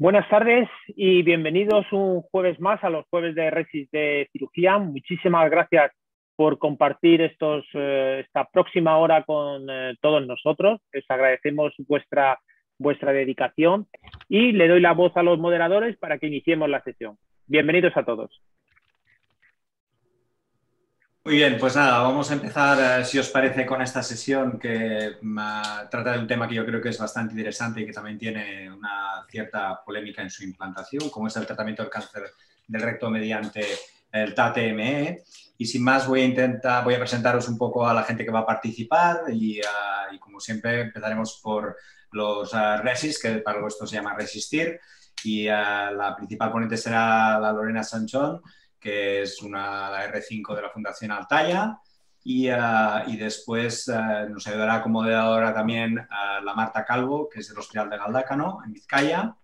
Buenas tardes y bienvenidos un jueves más a los jueves de Resis de Cirugía. Muchísimas gracias por compartir estos, eh, esta próxima hora con eh, todos nosotros. Les agradecemos vuestra, vuestra dedicación y le doy la voz a los moderadores para que iniciemos la sesión. Bienvenidos a todos. Muy bien, pues nada, vamos a empezar, eh, si os parece, con esta sesión que mm, trata de un tema que yo creo que es bastante interesante y que también tiene una cierta polémica en su implantación, como es el tratamiento del cáncer del recto mediante el TATME. Y sin más, voy a intentar, voy a presentaros un poco a la gente que va a participar y, ah, como siempre empezaremos por los uh, RESIS, que para esto se llama Resistir, y ah, la principal ponente será la Lorena Sanchón, que es una, la R5 de la Fundación Altaya. Y, uh, y después uh, nos ayudará como moderadora también uh, la Marta Calvo, que es del Hospital de Galdácano, en Vizcaya.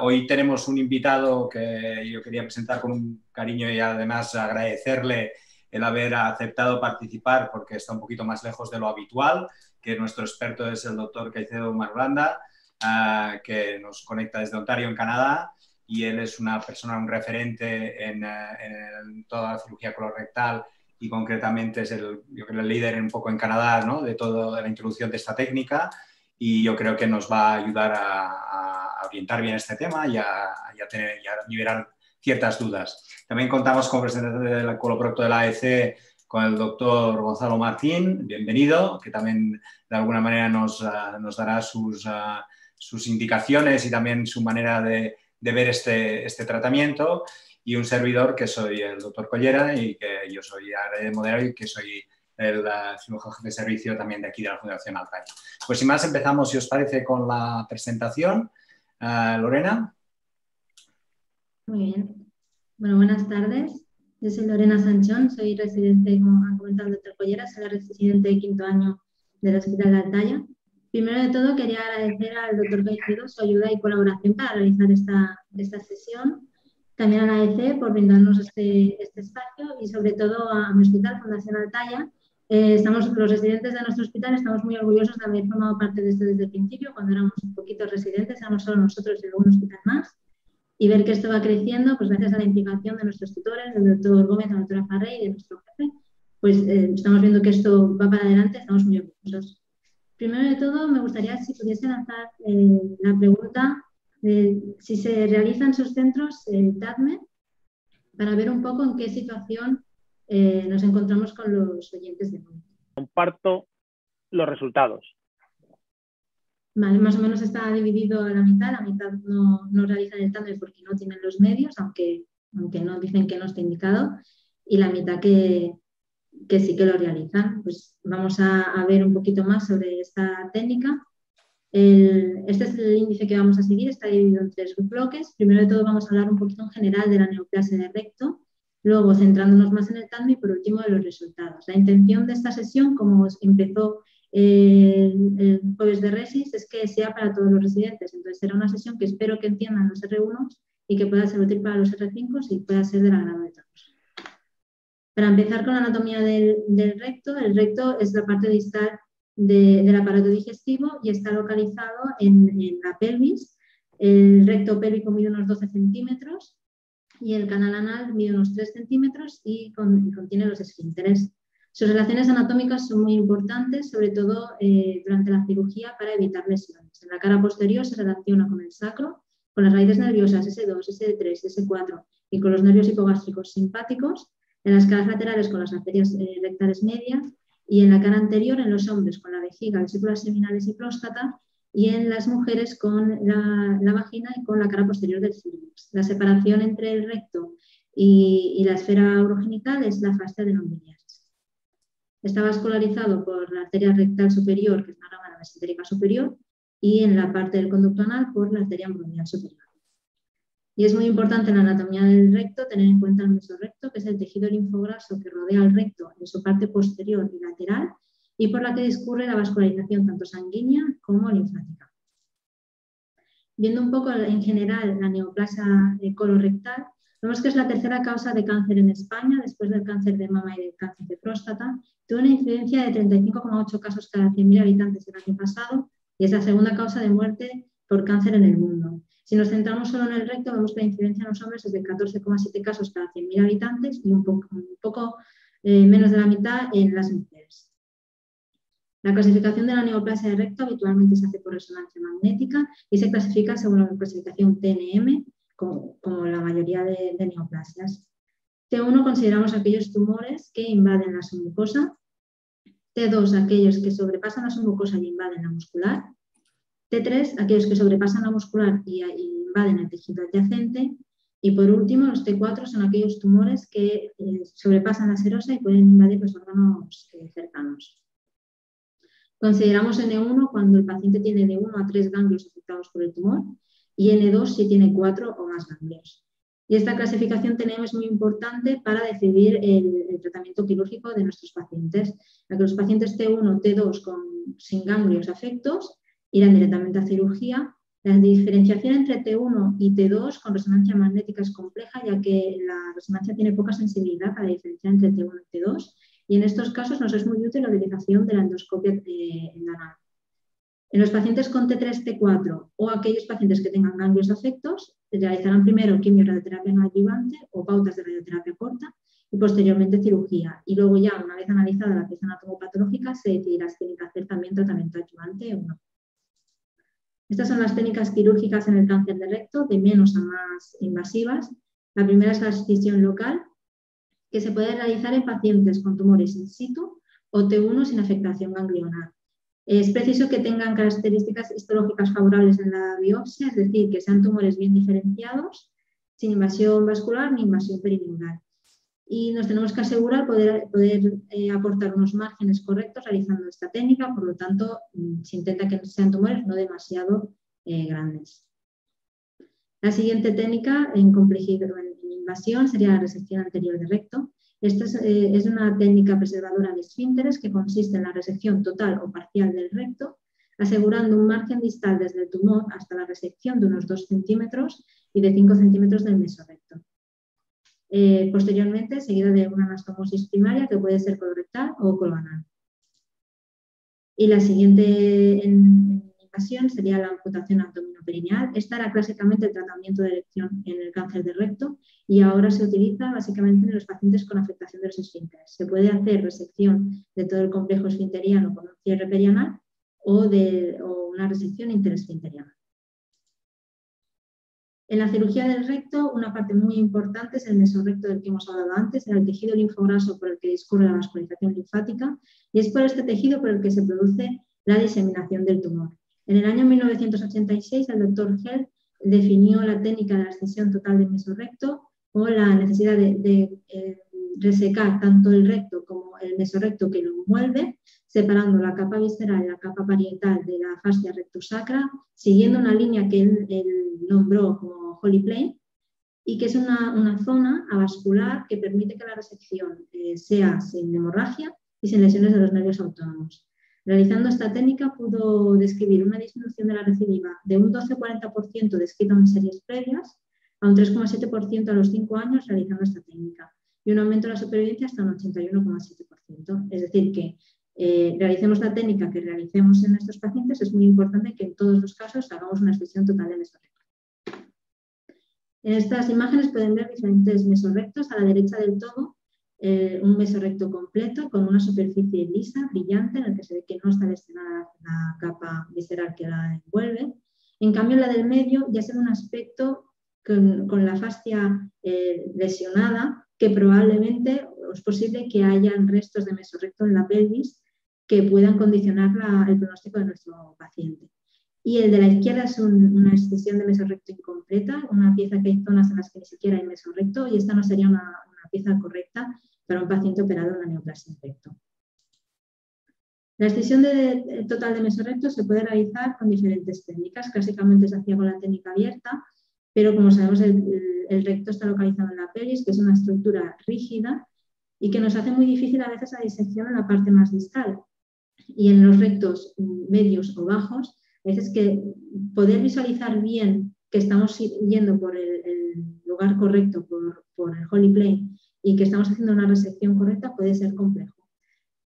hoy tenemos un invitado que yo quería presentar con un cariño y además agradecerle el haber aceptado participar porque está un poquito más lejos de lo habitual, que nuestro experto es el doctor Caicedo Marulanda, que nos conecta desde Ontario, en Canadá y él es una persona, un referente en, eh, en toda la cirugía colorectal y concretamente es el, yo creo, el líder un poco en Canadá ¿no? de toda la introducción de esta técnica y yo creo que nos va a ayudar a, a orientar bien este tema y a, y a, tener, y a liberar ciertas dudas. También contamos con representante del coloprocto de la AEC, con el doctor Gonzalo Martín, bienvenido, que también de alguna manera nos, uh, nos dará sus, uh, sus indicaciones y también su manera de, de ver este, este tratamiento y un servidor que soy el doctor Collera y que yo soy de modelo y que soy el cirujano de servicio también de aquí de la Fundación Altaya. Pues sin más empezamos, si os parece, con la presentación. Uh, Lorena. Muy bien. Bueno, buenas tardes. Yo soy Lorena Sanchón, soy residente, como ha comentado el doctor Collera, soy la residente de quinto año del Hospital de Altaya Primero de todo, quería agradecer al doctor Caicedo su ayuda y colaboración para realizar esta, esta sesión. También a la EC por brindarnos este, este espacio y sobre todo a, mi hospital, Fundación Altaya. Eh, estamos, los residentes de nuestro hospital estamos muy orgullosos de haber formado parte de esto desde el principio, cuando éramos poquitos residentes, no solo nosotros, sino un hospital más. Y ver que esto va creciendo, pues gracias a la implicación de nuestros tutores, del doctor Gómez, de la doctora Farrey y de nuestro jefe, pues eh, estamos viendo que esto va para adelante, estamos muy orgullosos. Primero de todo, me gustaría si pudiese lanzar eh, la pregunta de si se realizan en sus centros el TADME para ver un poco en qué situación eh, nos encontramos con los oyentes de hoy. Comparto los resultados. Vale, más o menos está dividido a la mitad. La mitad no, no realizan el TADME porque no tienen los medios, aunque, aunque no dicen que no está indicado. Y la mitad que, que sí que lo realizan. Pues vamos a, ver un poquito más sobre esta técnica. este es el índice que vamos a seguir, está dividido en tres bloques. Primero de todo vamos a hablar un poquito en general de la neoplasia de recto, luego centrándonos más en el TANDO y por último de los resultados. La intención de esta sesión, como empezó el, jueves de RESIS, es que sea para todos los residentes. Entonces será una sesión que espero que entiendan los R1 y que pueda ser útil para los R5 y pueda ser del agrado de todos. Para empezar con la anatomía del, recto, el recto es la parte distal del aparato digestivo y está localizado en, la pelvis. El recto pélvico mide unos 12 centímetros y el canal anal mide unos 3 centímetros y, contiene los esfínteres. Sus relaciones anatómicas son muy importantes, sobre todo eh, durante la cirugía para evitar lesiones. En la cara posterior se relaciona con el sacro, con las raíces nerviosas S2, S3, S4 y con los nervios hipogástricos simpáticos en las caras laterales con las arterias eh, rectales medias y en la cara anterior en los hombres con la vejiga, vesículas seminales y próstata y en las mujeres con la, vagina y con la cara posterior del círvix. La separación entre el recto y, la esfera urogenital es la fascia de Lombiliasis. Está vascularizado por la arteria rectal superior, que es la rama mesentérica superior, y en la parte del conducto anal por la arteria ambulonial superior. Y es muy importante en la anatomía del recto tener en cuenta el mesorrecto, que es el tejido linfograso que rodea al recto en su parte posterior y lateral y por la que discurre la vascularización tanto sanguínea como linfática. Viendo un poco en general la neoplasia colorectal, vemos que es la tercera causa de cáncer en España, después del cáncer de mama y del cáncer de próstata. Tuvo una incidencia de 35,8 casos cada 100.000 habitantes el año pasado y es la segunda causa de muerte por cáncer en el mundo. Si nos centramos solo en el recto, vemos que la incidencia en los hombres es de 14,7 casos cada 100.000 habitantes y un poco, eh, menos de la mitad en las mujeres. La clasificación de la neoplasia de recto habitualmente se hace por resonancia magnética y se clasifica según la clasificación TNM, como, la mayoría de, neoplasias. T1 consideramos aquellos tumores que invaden la submucosa, T2 aquellos que sobrepasan la submucosa y invaden la muscular, T3 aquellos que sobrepasan la muscular y, invaden el tejido adyacente, y por último, los T4 son aquellos tumores que eh, sobrepasan la serosa y pueden invadir los órganos eh, cercanos. Consideramos N1 cuando el paciente tiene de 1 a 3 ganglios afectados por el tumor y N2 si tiene 4 o más ganglios. Y esta clasificación tenemos es muy importante para decidir el, tratamiento quirúrgico de nuestros pacientes, ya que los pacientes T1, T2 con, sin ganglios afectos irán directamente a cirugía. La diferenciación entre T1 y T2 con resonancia magnética es compleja, ya que la resonancia tiene poca sensibilidad para diferenciar entre T1 y T2 y en estos casos nos es muy útil la utilización de la endoscopia endanal. En los pacientes con T3, T4 o aquellos pacientes que tengan ganglios afectos, realizarán primero quimioradioterapia no adyuvante o pautas de radioterapia corta y posteriormente cirugía. Y luego ya, una vez analizada la pieza anatomopatológica, se decidirá si tiene que hacer también tratamiento adyuvante o no. Estas son las técnicas quirúrgicas en el cáncer de recto, de menos a más invasivas. La primera es la excisión local, que se puede realizar en pacientes con tumores in situ o T1 sin afectación ganglionar. Es preciso que tengan características histológicas favorables en la biopsia, es decir, que sean tumores bien diferenciados, sin invasión vascular ni invasión perineural. Y nos tenemos que asegurar poder, poder eh, aportar unos márgenes correctos realizando esta técnica, por lo tanto, mm, se intenta que sean tumores no demasiado eh, grandes. La siguiente técnica en complejidad, invasión sería la resección anterior de recto. Esta eh, es, una técnica preservadora de esfínteres que consiste en la resección total o parcial del recto, asegurando un margen distal desde el tumor hasta la resección de unos 2 centímetros y de 5 centímetros del mesorrecto. Eh, posteriormente, seguida de una anastomosis primaria que puede ser colorectal o coloanal. Y la siguiente en, sería la amputación abdominoperineal. Esta era clásicamente el tratamiento de elección en el cáncer de recto y ahora se utiliza básicamente en los pacientes con afectación de los esfínteres. Se puede hacer resección de todo el complejo esfinteriano con un cierre perianal o, de, una resección interesfinteriana. En la cirugía del recto, una parte muy importante es el mesorrecto del que hemos hablado antes, el tejido linfograso por el que discurre la vascularización linfática, y es por este tejido por el que se produce la diseminación del tumor. En el año 1986, el doctor Hell definió la técnica de la ascensión total del mesorrecto o la necesidad de, eh, resecar tanto el recto como el mesorrecto que lo envuelve, separando la capa visceral y la capa parietal de la fascia rectusacra, siguiendo una línea que él, nombró como Holy Plane, y que es una, zona avascular que permite que la resección eh, sea sin hemorragia y sin lesiones de los nervios autónomos. Realizando esta técnica pudo describir una disminución de la recidiva de un 12-40% descrito en series previas a un 3,7% a los 5 años realizando esta técnica y un aumento de la supervivencia hasta un 81,7%. Es decir, que eh, realicemos la técnica que realicemos en estos pacientes, es muy importante que en todos los casos hagamos una expresión total de mesorrecto. En estas imágenes pueden ver diferentes mesorrectos. A la derecha del todo eh, un mesorrecto completo con una superficie lisa, brillante, en el que se ve que no está destinada la capa visceral que la envuelve. En cambio, la del medio ya se ve un aspecto con, la fascia eh, lesionada, que probablemente es posible que hayan restos de mesorrecto en la pelvis que puedan condicionar el pronóstico de nuestro paciente. Y el de la izquierda es una extensión de mesorrecto incompleta, una pieza que hay zonas en las que ni siquiera hay mesorrecto y esta no sería una, una pieza correcta para un paciente operado en la neoplasia recto. La excisión total de mesorrecto se puede realizar con diferentes técnicas. Clásicamente se hacía con la técnica abierta, pero como sabemos el, recto está localizado en la pelvis, que es una estructura rígida y que nos hace muy difícil a veces la disección en la parte más distal. Y en los rectos medios o bajos, veces que poder visualizar bien que estamos yendo por el, lugar correcto, por, por el holy plane, y que estamos haciendo una resección correcta puede ser complejo.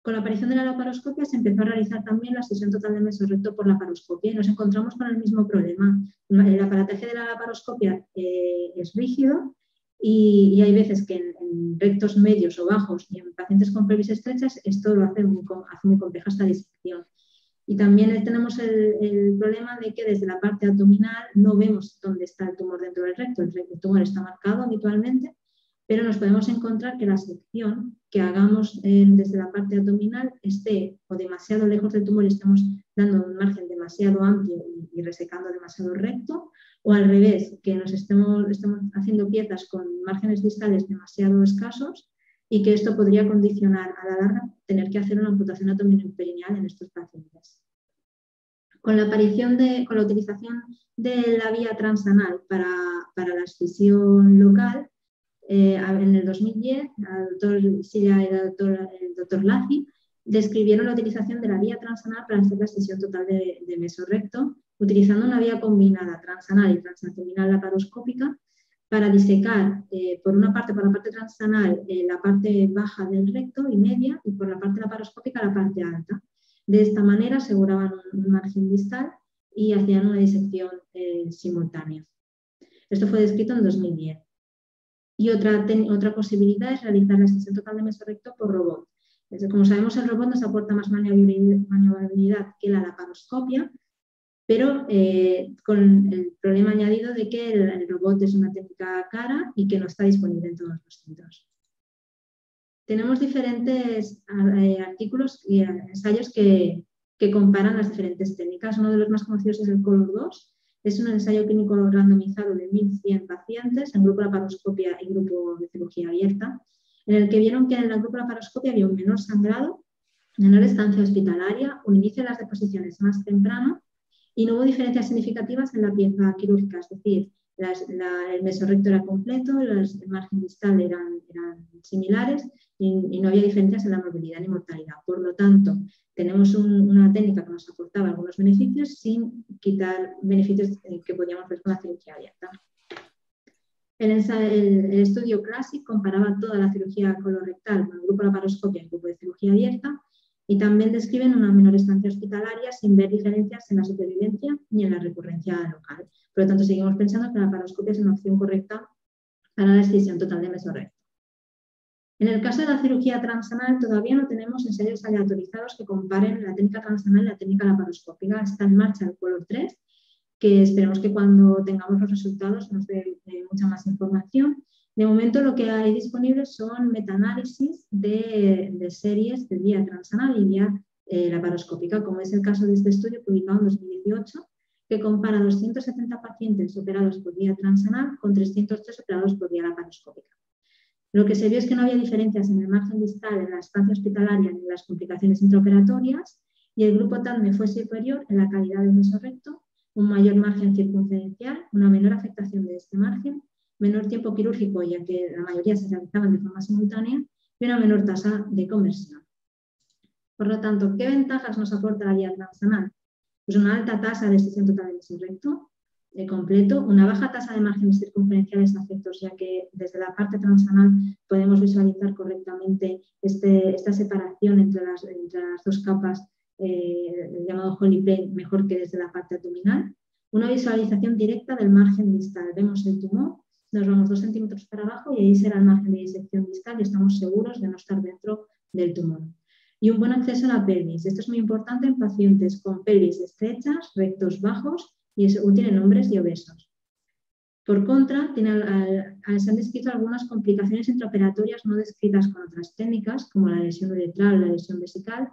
Con la aparición de la laparoscopia se empezó a realizar también la sesión total de mesorrecto por laparoscopia y nos encontramos con el mismo problema. El aparataje de la laparoscopia eh, es rígido y, hay veces que en, rectos medios o bajos y en pacientes con pelvis estrechas esto lo hace muy, hace muy compleja esta disección. Y también tenemos el, problema de que desde la parte abdominal no vemos dónde está el tumor dentro del recto. El, tumor está marcado habitualmente, pero nos podemos encontrar que la sección que hagamos eh, desde la parte abdominal esté o demasiado lejos del tumor y estamos dando un margen demasiado amplio y, resecando demasiado recto, o al revés, que nos estemos, estemos haciendo piezas con márgenes distales demasiado escasos y que esto podría condicionar a la larga tener que hacer una amputación perineal en estos pacientes. Con la aparición de, con la utilización de la vía transanal para, para la excisión local, eh, en el 2010, el doctor Silla y el doctor, el doctor Lazi describieron la utilización de la vía transanal para hacer la excisión total de, de mesorrecto, utilizando una vía combinada transanal y transabdominal laparoscópica para disecar eh, por una parte, por la parte transanal, eh, la parte baja del recto y media y por la parte laparoscópica la parte alta. De esta manera aseguraban un, margen distal y hacían una disección eh, simultánea. Esto fue descrito en 2010. Y otra, otra posibilidad es realizar la extensión total de mesorrecto por robot. Como sabemos, el robot nos aporta más maniobrabilidad que la laparoscopia, pero eh, con el problema añadido de que el, robot es una técnica cara y que no está disponible en todos los centros. Tenemos diferentes eh, artículos y ensayos que, comparan las diferentes técnicas. Uno de los más conocidos es el Color 2. Es un ensayo clínico randomizado de 1.100 pacientes en grupo laparoscopia y grupo de cirugía abierta, en el que vieron que en el grupo laparoscopia había un menor sangrado, menor estancia hospitalaria, un inicio de las deposiciones más temprano y no hubo diferencias significativas en la pieza quirúrgica, es decir, el mesorrecto era completo, los, el margen distal eran, eran similares y, no había diferencias en la movilidad ni mortalidad. Por lo tanto, tenemos una técnica que nos aportaba algunos beneficios sin quitar beneficios que podíamos ver con la cirugía abierta. El, el, estudio CLASSIC comparaba toda la cirugía colorectal con el grupo de laparoscopia y el grupo de cirugía abierta y también describen una menor estancia hospitalaria sin ver diferencias en la supervivencia ni en la recurrencia local. Por lo tanto, seguimos pensando que la paroscopia es una opción correcta para la decisión total de mesorrecto. En el caso de la cirugía transanal, todavía no tenemos ensayos aleatorizados que comparen la técnica transanal y la técnica laparoscópica. Está en marcha el Color 3, que esperemos que cuando tengamos los resultados nos dé mucha más información de momento lo que hay disponible son metaanálisis de, series de vía transanal y vía eh, laparoscópica, como es el caso de este estudio publicado en 2018, que compara 270 pacientes operados por vía transanal con 303 operados por vía laparoscópica. Lo que se vio es que no había diferencias en el margen distal, en la estancia hospitalaria ni en las complicaciones intraoperatorias y el grupo TALME fue superior en la calidad del mesorrecto, un mayor margen circunferencial, una menor afectación de este margen menor tiempo quirúrgico, ya que la mayoría se realizaban de forma simultánea, y una menor tasa de conversión. Por lo tanto, ¿qué ventajas nos aporta la vía transanal? Pues una alta tasa de extensión total de recto, de completo, una baja tasa de márgenes circunferenciales afectos, ya que desde la parte transanal podemos visualizar correctamente este, esta separación entre las, dos capas, eh, el llamado holy plane, mejor que desde la parte abdominal. Una visualización directa del margen distal. Vemos el tumor nos vamos dos centímetros para abajo y ahí será el margen de disección distal y estamos seguros de no estar dentro del tumor. Y un buen acceso a la pelvis. Esto es muy importante en pacientes con pelvis estrechas, rectos bajos y tienen hombres y obesos. Por contra, tiene, se han descrito algunas complicaciones intraoperatorias no descritas con otras técnicas, como la lesión uretral o la lesión vesical.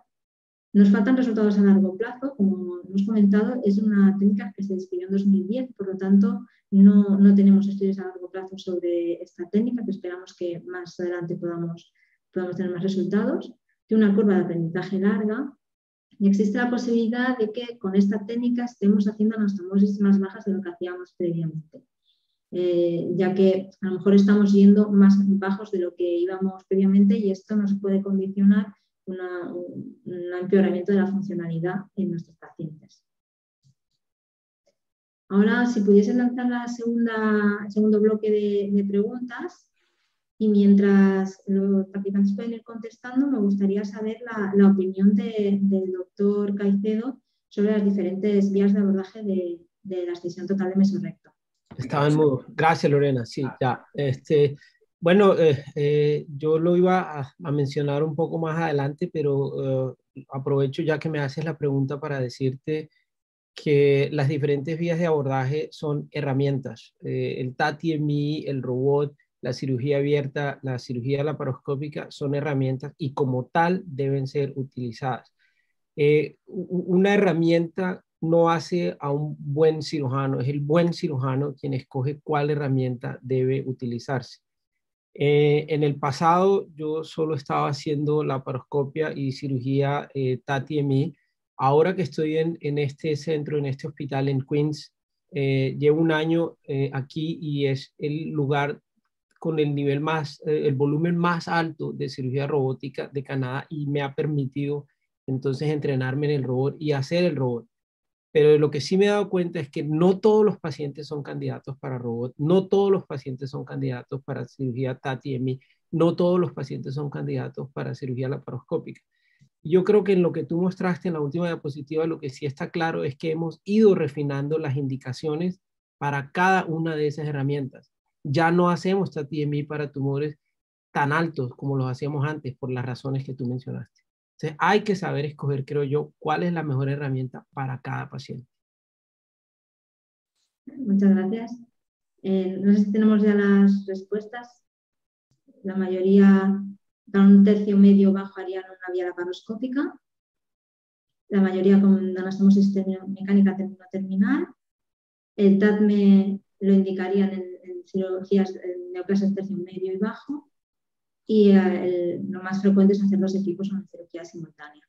Nos faltan resultados a largo plazo, como hemos comentado, es una técnica que se describió en 2010, por lo tanto, no, no, tenemos estudios a largo plazo sobre esta técnica, que esperamos que más adelante podamos, podamos tener más resultados. Tiene una curva de aprendizaje larga y existe la posibilidad de que con esta técnica estemos haciendo anastomosis más bajas de lo que hacíamos previamente. Eh, ya que a lo mejor estamos yendo más bajos de lo que íbamos previamente y esto nos puede condicionar un empeoramiento de la funcionalidad en nuestros pacientes. Ahora, si pudiese lanzar la segunda, el segundo bloque de, preguntas, Y mientras los participantes pueden ir contestando, me gustaría saber la, opinión del doctor Caicedo sobre las diferentes vías de abordaje de, la extensión total de mesorrecto. Estaba en mudo. Gracias, Lorena. Sí, ya. Este, bueno, eh, eh, yo lo iba a, mencionar un poco más adelante, pero eh, aprovecho ya que me haces la pregunta para decirte que las diferentes vías de abordaje son herramientas. el TATI-MI, el robot, la cirugía abierta, la cirugía laparoscópica son herramientas y como tal deben ser utilizadas. una herramienta no hace a un buen cirujano, es el buen cirujano quien escoge cuál herramienta debe utilizarse. Eh, en el pasado yo solo estaba haciendo laparoscopia y cirugía eh, TATI-MI. Ahora que estoy en, este centro, en este hospital en Queens, eh, llevo un año eh, aquí y es el lugar con el nivel más, el volumen más alto de cirugía robótica de Canadá y me ha permitido entonces entrenarme en el robot y hacer el robot. Pero lo que sí me he dado cuenta es que no todos los pacientes son candidatos para robot, no todos los pacientes son candidatos para cirugía TATI-MI, no todos los pacientes son candidatos para cirugía laparoscópica. Yo creo que en lo que tú mostraste en la última diapositiva, lo que sí está claro es que hemos ido refinando las indicaciones para cada una de esas herramientas. Ya no hacemos TATI-MI para tumores tan altos como los hacíamos antes por las razones que tú mencionaste. Hay que saber escoger, creo yo, cuál es la mejor herramienta para cada paciente. Muchas gracias. Eh, no sé si tenemos ya las respuestas. La mayoría, un tercio medio bajo harían una vía laparoscópica. La mayoría con donación mecánica terminal. El TADME lo indicarían en, en cirugías en neoplasias tercio medio y bajo y lo más frecuente es hacer los equipos en cirugía simultánea.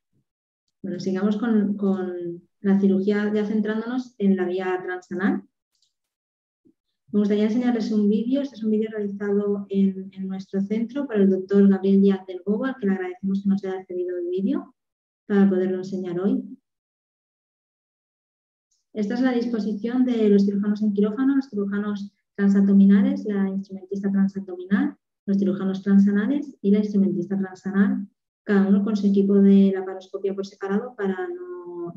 Bueno, sigamos con, con, la cirugía ya centrándonos en la vía transanal. Me gustaría enseñarles un vídeo. Este es un vídeo realizado en, en, nuestro centro por el doctor Gabriel Díaz del Bobo, al que le agradecemos que nos haya cedido el vídeo para poderlo enseñar hoy. Esta es la disposición de los cirujanos en quirófano, los cirujanos transabdominales, la instrumentista transabdominal los cirujanos transanales y la instrumentista transanal, cada uno con su equipo de laparoscopia por separado para no,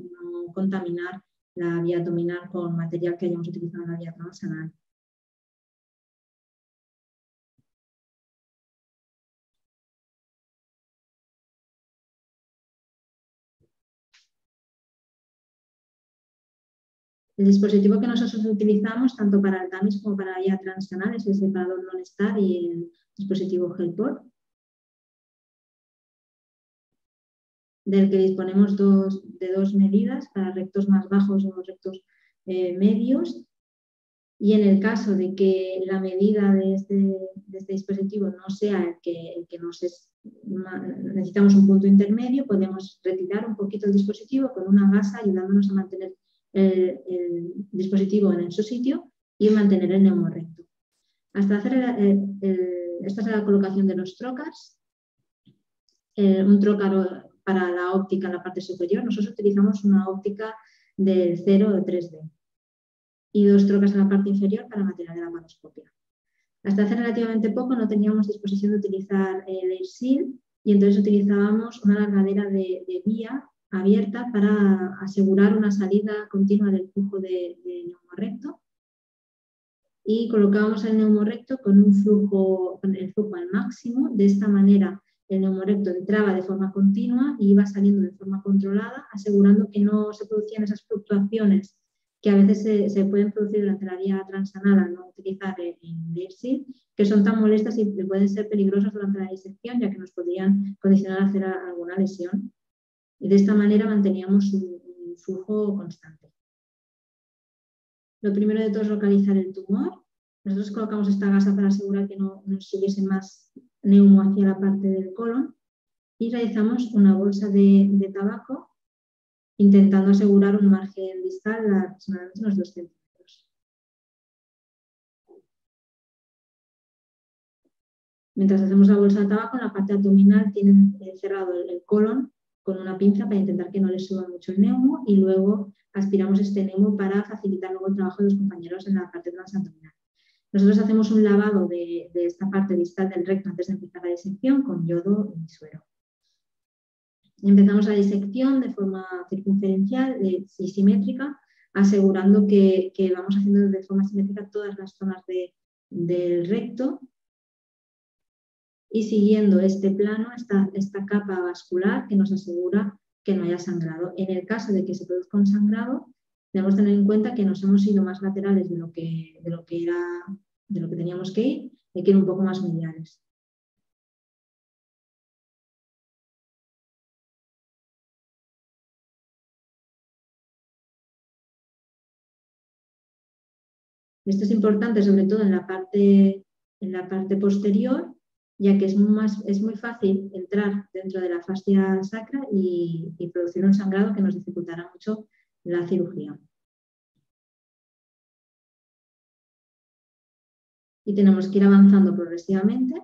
contaminar la vía abdominal con material que hayamos utilizado en la vía transanal. El dispositivo que nosotros utilizamos tanto para el TAMIS como para la vía transanal es el separador non-star y el dispositivo Helport, del que disponemos de dos medidas para rectos más bajos o rectos eh, medios. Y en el caso de que la medida de este, este dispositivo no sea el que, el que nos es, necesitamos un punto intermedio, podemos retirar un poquito el dispositivo con una gasa ayudándonos a mantener el, dispositivo en su sitio y mantener el neumo recto. Hasta hacer el esta es la colocación de los trocars. Eh, un trócar para la óptica en la parte superior. Nosotros utilizamos una óptica de 0 o 3D y dos trocas en la parte inferior para material de la manoscopia. Hasta hace relativamente poco no teníamos disposición de utilizar el AirSeal y entonces utilizábamos una largadera de, vía abierta para asegurar una salida continua del flujo de, de recto y colocábamos el neumorecto con un flujo, con el flujo al máximo. De esta manera el neumorecto entraba de forma continua y iba saliendo de forma controlada, asegurando que no se producían esas fluctuaciones que a veces se, pueden producir durante la vía transanal al no utilizar el, el que son tan molestas y pueden ser peligrosas durante la disección, ya que nos podrían condicionar a hacer alguna lesión. Y de esta manera manteníamos un flujo constante. Lo primero de todo es localizar el tumor. Nosotros colocamos esta gasa para asegurar que no, subiese más neumo hacia la parte del colon y realizamos una bolsa de, tabaco intentando asegurar un margen distal de aproximadamente unos 2 centímetros. Mientras hacemos la bolsa de tabaco, en la parte abdominal tienen cerrado el colon con una pinza para intentar que no le suba mucho el neumo y luego aspiramos este neumo para facilitar luego el trabajo de los compañeros en la parte transabdominal. Nosotros hacemos un lavado de, esta parte distal del recto antes de empezar la disección con yodo y suero. Empezamos la disección de forma circunferencial y simétrica, asegurando que, vamos haciendo de forma simétrica todas las zonas del recto y siguiendo este plano, esta, esta capa vascular que nos asegura que no haya sangrado. En el caso de que se produzca un sangrado, debemos tener en cuenta que nos hemos ido más laterales de lo que, de lo que, era, de lo que teníamos que ir, hay que ir un poco más mediales. Esto es importante sobre todo en la parte, en la parte posterior, ya que es, más, es muy fácil entrar dentro de la fascia sacra y, producir un sangrado que nos dificultará mucho la cirugía. Y tenemos que ir avanzando progresivamente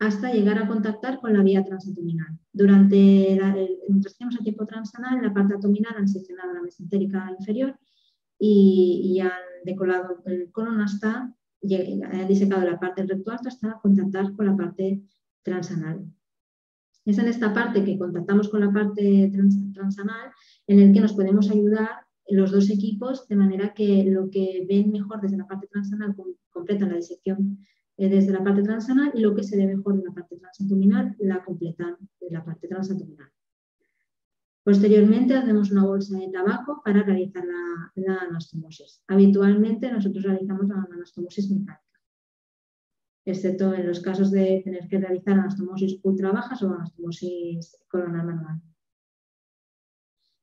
hasta llegar a contactar con la vía transabdominal. Durante la, el, mientras tiempo transanal, en la parte abdominal han seccionado la mesentérica inferior y, y han decolado el colon hasta, han disecado la parte del recto alto hasta contactar con la parte transanal. Es en esta parte que contactamos con la parte transanal en el que nos podemos ayudar los dos equipos de manera que lo que ven mejor desde la parte transanal completan la disección eh, desde la parte transanal y lo que se ve mejor de la parte transabdominal la completan de la parte transabdominal. Posteriormente hacemos una bolsa de tabaco para realizar la, la anastomosis. Habitualmente nosotros realizamos la anastomosis mecánica excepto en los casos de tener que realizar anastomosis ultra bajas o anastomosis coronal manual.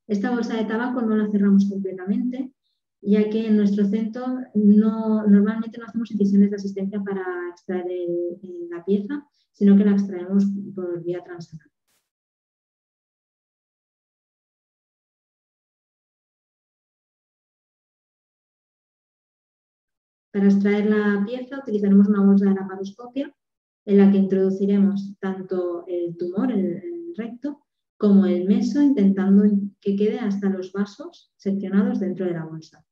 Esta bolsa de tabaco no la cerramos completamente, ya que en nuestro centro no, normalmente no hacemos incisiones de asistencia para extraer la pieza, sino que la extraemos por vía transanal. Para extraer la pieza utilizaremos una bolsa de laparoscopia en la que introduciremos tanto el tumor, el, recto, como el meso, intentando que quede hasta los vasos seccionados dentro de la bolsa.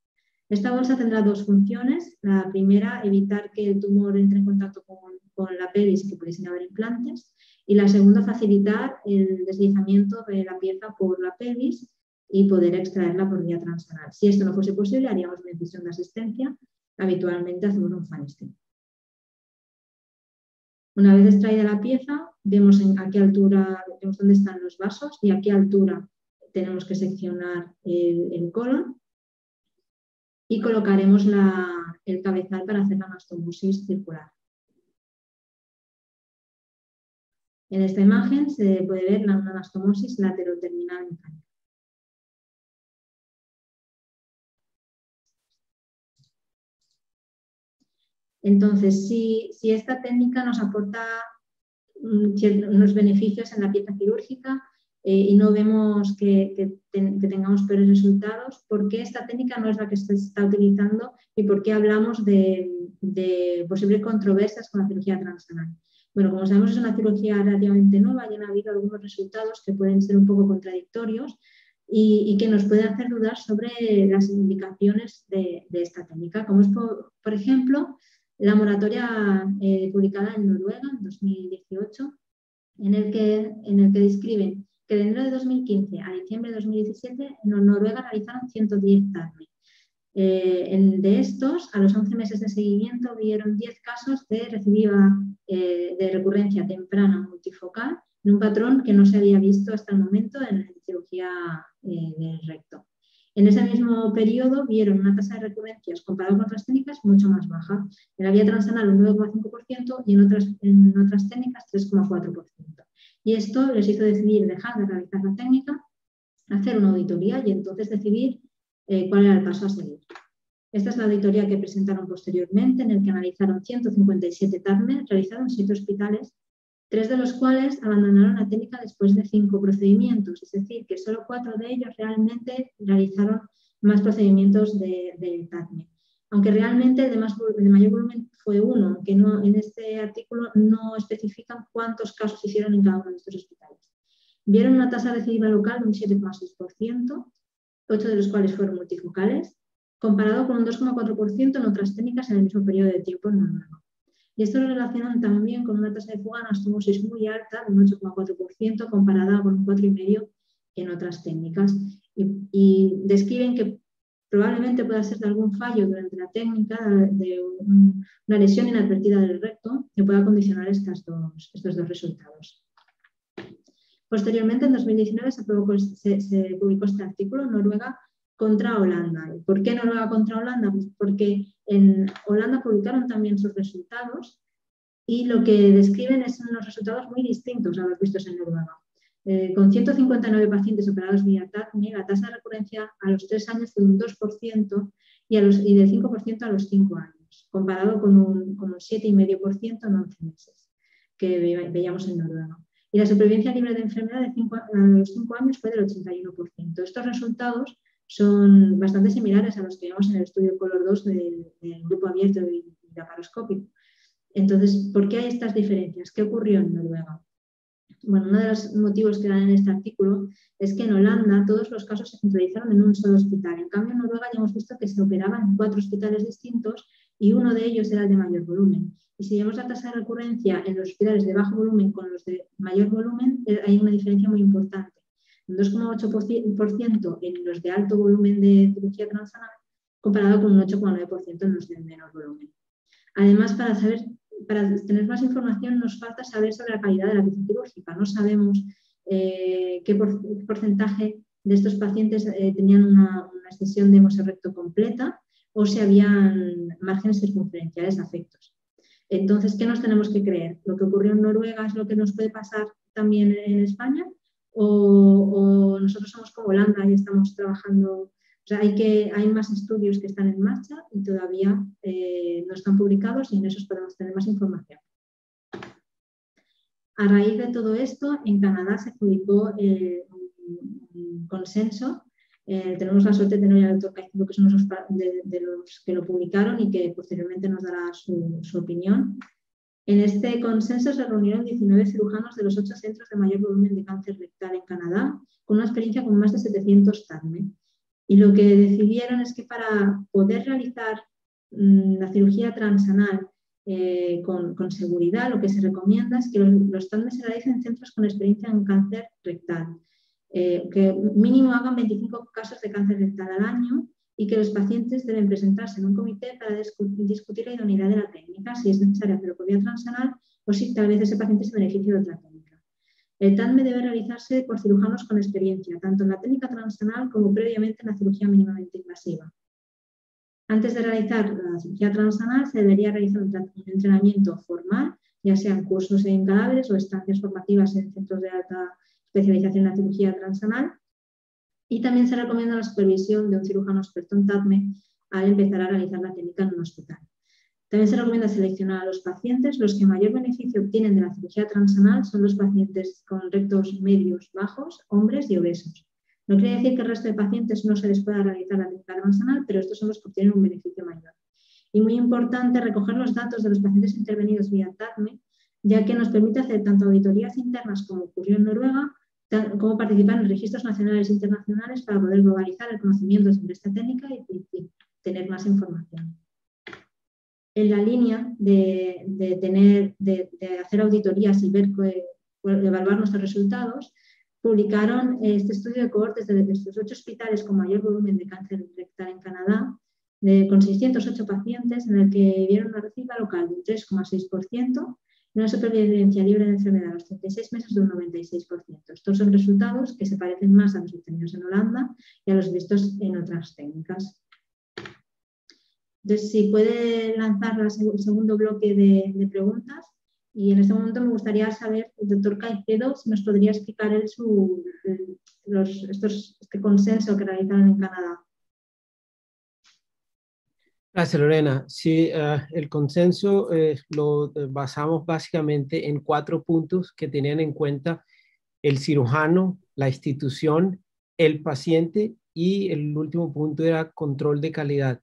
Esta bolsa tendrá dos funciones. La primera, evitar que el tumor entre en contacto con, con la pelvis, que pudiesen haber implantes. Y la segunda, facilitar el deslizamiento de la pieza por la pelvis y poder extraerla por vía transanal. Si esto no fuese posible, haríamos una incisión de asistencia habitualmente hacemos un fanestín. Una vez extraída la pieza, vemos en a qué altura, vemos dónde están los vasos y a qué altura tenemos que seccionar el, colon y colocaremos el cabezal para hacer la anastomosis circular. En esta imagen se puede ver la anastomosis lateroterminal mecánica. Entonces, si, esta técnica nos aporta mm, unos beneficios en la pieza quirúrgica eh, y no vemos que, tengamos peores resultados, ¿por qué esta técnica no es la que se está utilizando y por qué hablamos de, posibles controversias con la cirugía transanal? Bueno, como sabemos es una cirugía relativamente nueva y han habido algunos resultados que pueden ser un poco contradictorios y, que nos pueden hacer dudar sobre las indicaciones de, esta técnica, como es, por ejemplo, la moratoria eh, publicada en Noruega en 2018, en el, que, describen que dentro de 2015 a diciembre de 2017 en Noruega realizaron 110 TARME. Eh, de estos, a los 11 meses de seguimiento, vieron 10 casos de recidiva eh, de recurrencia temprana multifocal en un patrón que no se había visto hasta el momento en la cirugía del recto. En ese mismo periodo vieron una tasa de recurrencias comparada con otras técnicas mucho más baja. En la vía transanal un 9,5% y en otras, en otras técnicas 3,4%. Y esto les hizo decidir dejar de realizar la técnica, hacer una auditoría y entonces decidir eh, cuál era el paso a seguir. Esta es la auditoría que presentaron posteriormente, en el que analizaron 157 TARME realizados en siete hospitales tres de los cuales abandonaron la técnica después de cinco procedimientos, es decir, que solo cuatro de ellos realmente realizaron más procedimientos de, de Aunque realmente el de, más, mayor volumen fue uno, que en este artículo no especifican cuántos casos hicieron en cada uno de estos hospitales. Vieron una tasa de recidiva local de un 7,6%, ocho de los cuales fueron multifocales, comparado con un 2,4% en otras técnicas en el mismo periodo de tiempo en. Y esto lo relacionan también con una tasa de fuga de anastomosis muy alta, de un 8,4%, comparada con un 4,5% en otras técnicas. Y, describen que probablemente pueda ser de algún fallo durante la técnica, de una lesión inadvertida del recto, que pueda condicionar estos dos resultados. Posteriormente, en 2019, se, se publicó este artículo en Noruega contra Holanda. ¿Por qué Noruega contra Holanda? Pues porque en Holanda publicaron también sus resultados y lo que describen son unos resultados muy distintos a los vistos en Noruega. Eh, con 159 pacientes operados vía TACME, la tasa de recurrencia a los 3 años fue de un 2% y, a los, y del 5% a los 5 años, comparado con un, con un 7,5% en 11 meses que veíamos en Noruega. Y la supervivencia libre de enfermedad de a los 5 años fue del 81%. Estos resultados son bastante similares a los que vimos en el estudio Color 2 del, grupo abierto y laparoscópico. Entonces, ¿por qué hay estas diferencias? ¿Qué ocurrió en Noruega? Bueno, uno de los motivos que dan en este artículo es que en Holanda todos los casos se centralizaron en un solo hospital. En cambio, en Noruega ya hemos visto que se operaban en cuatro hospitales distintos y uno de ellos era el de mayor volumen. Y si vemos la tasa de recurrencia en los hospitales de bajo volumen con los de mayor volumen, eh, hay una diferencia muy importante un 2,8% en los de alto volumen de cirugía transanal, comparado con un 8,9% en los de menor volumen. Además, para, saber, para tener más información nos falta saber sobre la calidad de la visión quirúrgica. No sabemos eh, qué porcentaje de estos pacientes eh, tenían una, una excesión de recto completa o si habían márgenes circunferenciales afectos. Entonces, ¿qué nos tenemos que creer? ¿Lo que ocurrió en Noruega es lo que nos puede pasar también en España? O, nosotros somos como Holanda y estamos trabajando, o sea, hay, que, hay más estudios que están en marcha y todavía eh, no están publicados y en esos podemos tener más información. A raíz de todo esto, en Canadá se publicó eh, un consenso. Eh, tenemos la suerte de tener al doctor Caicedo, que son los, de, los que lo publicaron y que posteriormente nos dará su, su opinión. En este consenso se reunieron 19 cirujanos de los ocho centros de mayor volumen de cáncer rectal en Canadá, con una experiencia con más de 700 TARME. Y lo que decidieron es que para poder realizar mm, la cirugía transanal eh, con, seguridad, lo que se recomienda es que los, los se realicen en centros con experiencia en cáncer rectal, eh, que mínimo hagan 25 casos de cáncer rectal al año y que los pacientes deben presentarse en un comité para discutir la idoneidad de la técnica, si es necesaria vía transanal o si tal vez ese paciente se beneficie de otra técnica. El TANME debe realizarse por cirujanos con experiencia, tanto en la técnica transanal como previamente en la cirugía mínimamente invasiva. Antes de realizar la cirugía transanal se debería realizar un entrenamiento formal, ya sean cursos en cadáveres o estancias formativas en centros de alta especialización en la cirugía transanal, y también se recomienda la supervisión de un cirujano experto en TADME al empezar a realizar la técnica en un hospital. También se recomienda seleccionar a los pacientes. Los que mayor beneficio obtienen de la cirugía transanal son los pacientes con rectos medios bajos, hombres y obesos. No quiere decir que el resto de pacientes no se les pueda realizar la técnica transanal, pero estos son los que obtienen un beneficio mayor. Y muy importante recoger los datos de los pacientes intervenidos vía TADME, ya que nos permite hacer tanto auditorías internas como ocurrió en Noruega, cómo participar en registros nacionales e internacionales para poder globalizar el conocimiento sobre esta técnica y, tener más información. En la línea de, tener, de, hacer auditorías y ver evaluar nuestros resultados, publicaron este estudio de cohortes de estos ocho hospitales con mayor volumen de cáncer rectal en Canadá, con 608 pacientes, en el que vieron una reciba local de un 3,6%, una supervivencia libre de enfermedad a los 36 meses de un 96%. Estos son resultados que se parecen más a los obtenidos en Holanda y a los vistos en otras técnicas. Entonces, si puede lanzar el segundo bloque de, preguntas. Y en este momento me gustaría saber, el doctor Caicedo, si nos podría explicar él su, estos, este consenso que realizaron en Canadá. Gracias, Lorena. Sí, eh, el consenso eh, lo eh, basamos básicamente en cuatro puntos que tenían en cuenta el cirujano, la institución, el paciente y el último punto era control de calidad.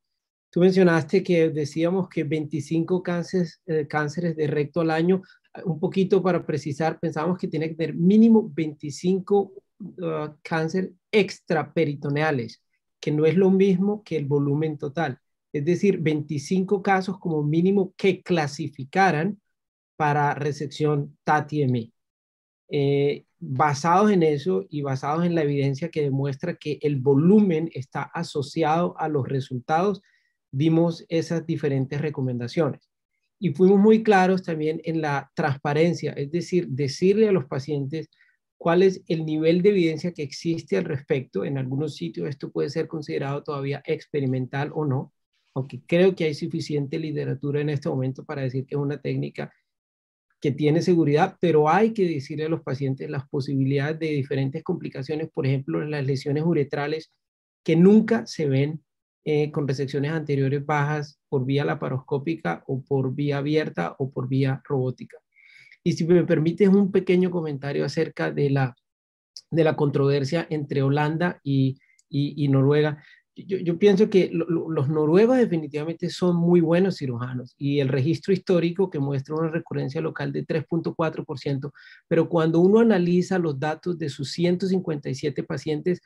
Tú mencionaste que decíamos que 25 cánceres, de recto al año. Un poquito para precisar, pensábamos que tiene que tener mínimo 25 uh, cánceres extraperitoneales que no es lo mismo que el volumen total. Es decir, 25 casos como mínimo que clasificaran para resección TATI-ME. Eh, basados en eso y basados en la evidencia que demuestra que el volumen está asociado a los resultados, dimos esas diferentes recomendaciones. Y fuimos muy claros también en la transparencia, es decir, decirle a los pacientes cuál es el nivel de evidencia que existe al respecto. En algunos sitios esto puede ser considerado todavía experimental o no, aunque creo que hay suficiente literatura en este momento para decir que es una técnica que tiene seguridad, pero hay que decirle a los pacientes las posibilidades de diferentes complicaciones, por ejemplo, las lesiones uretrales que nunca se ven eh, con resecciones anteriores bajas por vía laparoscópica o por vía abierta o por vía robótica. Y si me permites un pequeño comentario acerca de la, de la controversia entre Holanda y, y, Noruega. Yo, pienso que los noruegos definitivamente son muy buenos cirujanos y el registro histórico que muestra una recurrencia local de 3.4%, pero cuando uno analiza los datos de sus 157 pacientes,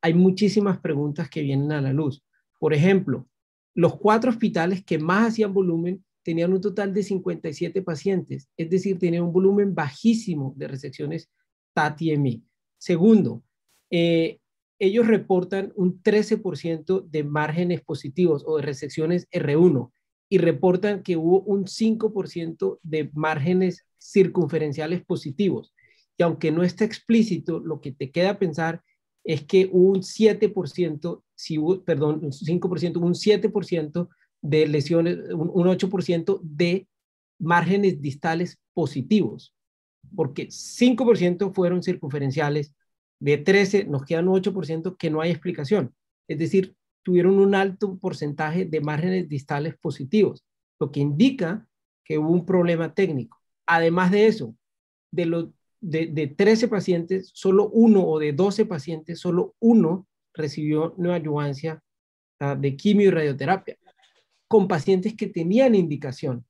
hay muchísimas preguntas que vienen a la luz. Por ejemplo, los cuatro hospitales que más hacían volumen tenían un total de 57 pacientes, es decir, tenían un volumen bajísimo de resecciones TATI-MI. Segundo, eh, ellos reportan un 13% de márgenes positivos o de resecciones R1 y reportan que hubo un 5% de márgenes circunferenciales positivos. Y aunque no está explícito, lo que te queda pensar es que hubo un 7%, si perdón, un 5%, un 7% de lesiones, un, 8% de márgenes distales positivos, porque 5% fueron circunferenciales, de 13 nos quedan un 8% que no hay explicación. Es decir, tuvieron un alto porcentaje de márgenes distales positivos, lo que indica que hubo un problema técnico. Además de eso, de, los, de, de 13 pacientes, solo uno o de 12 pacientes, solo uno recibió neoadyuvancia ah, de quimio y radioterapia con pacientes que tenían indicación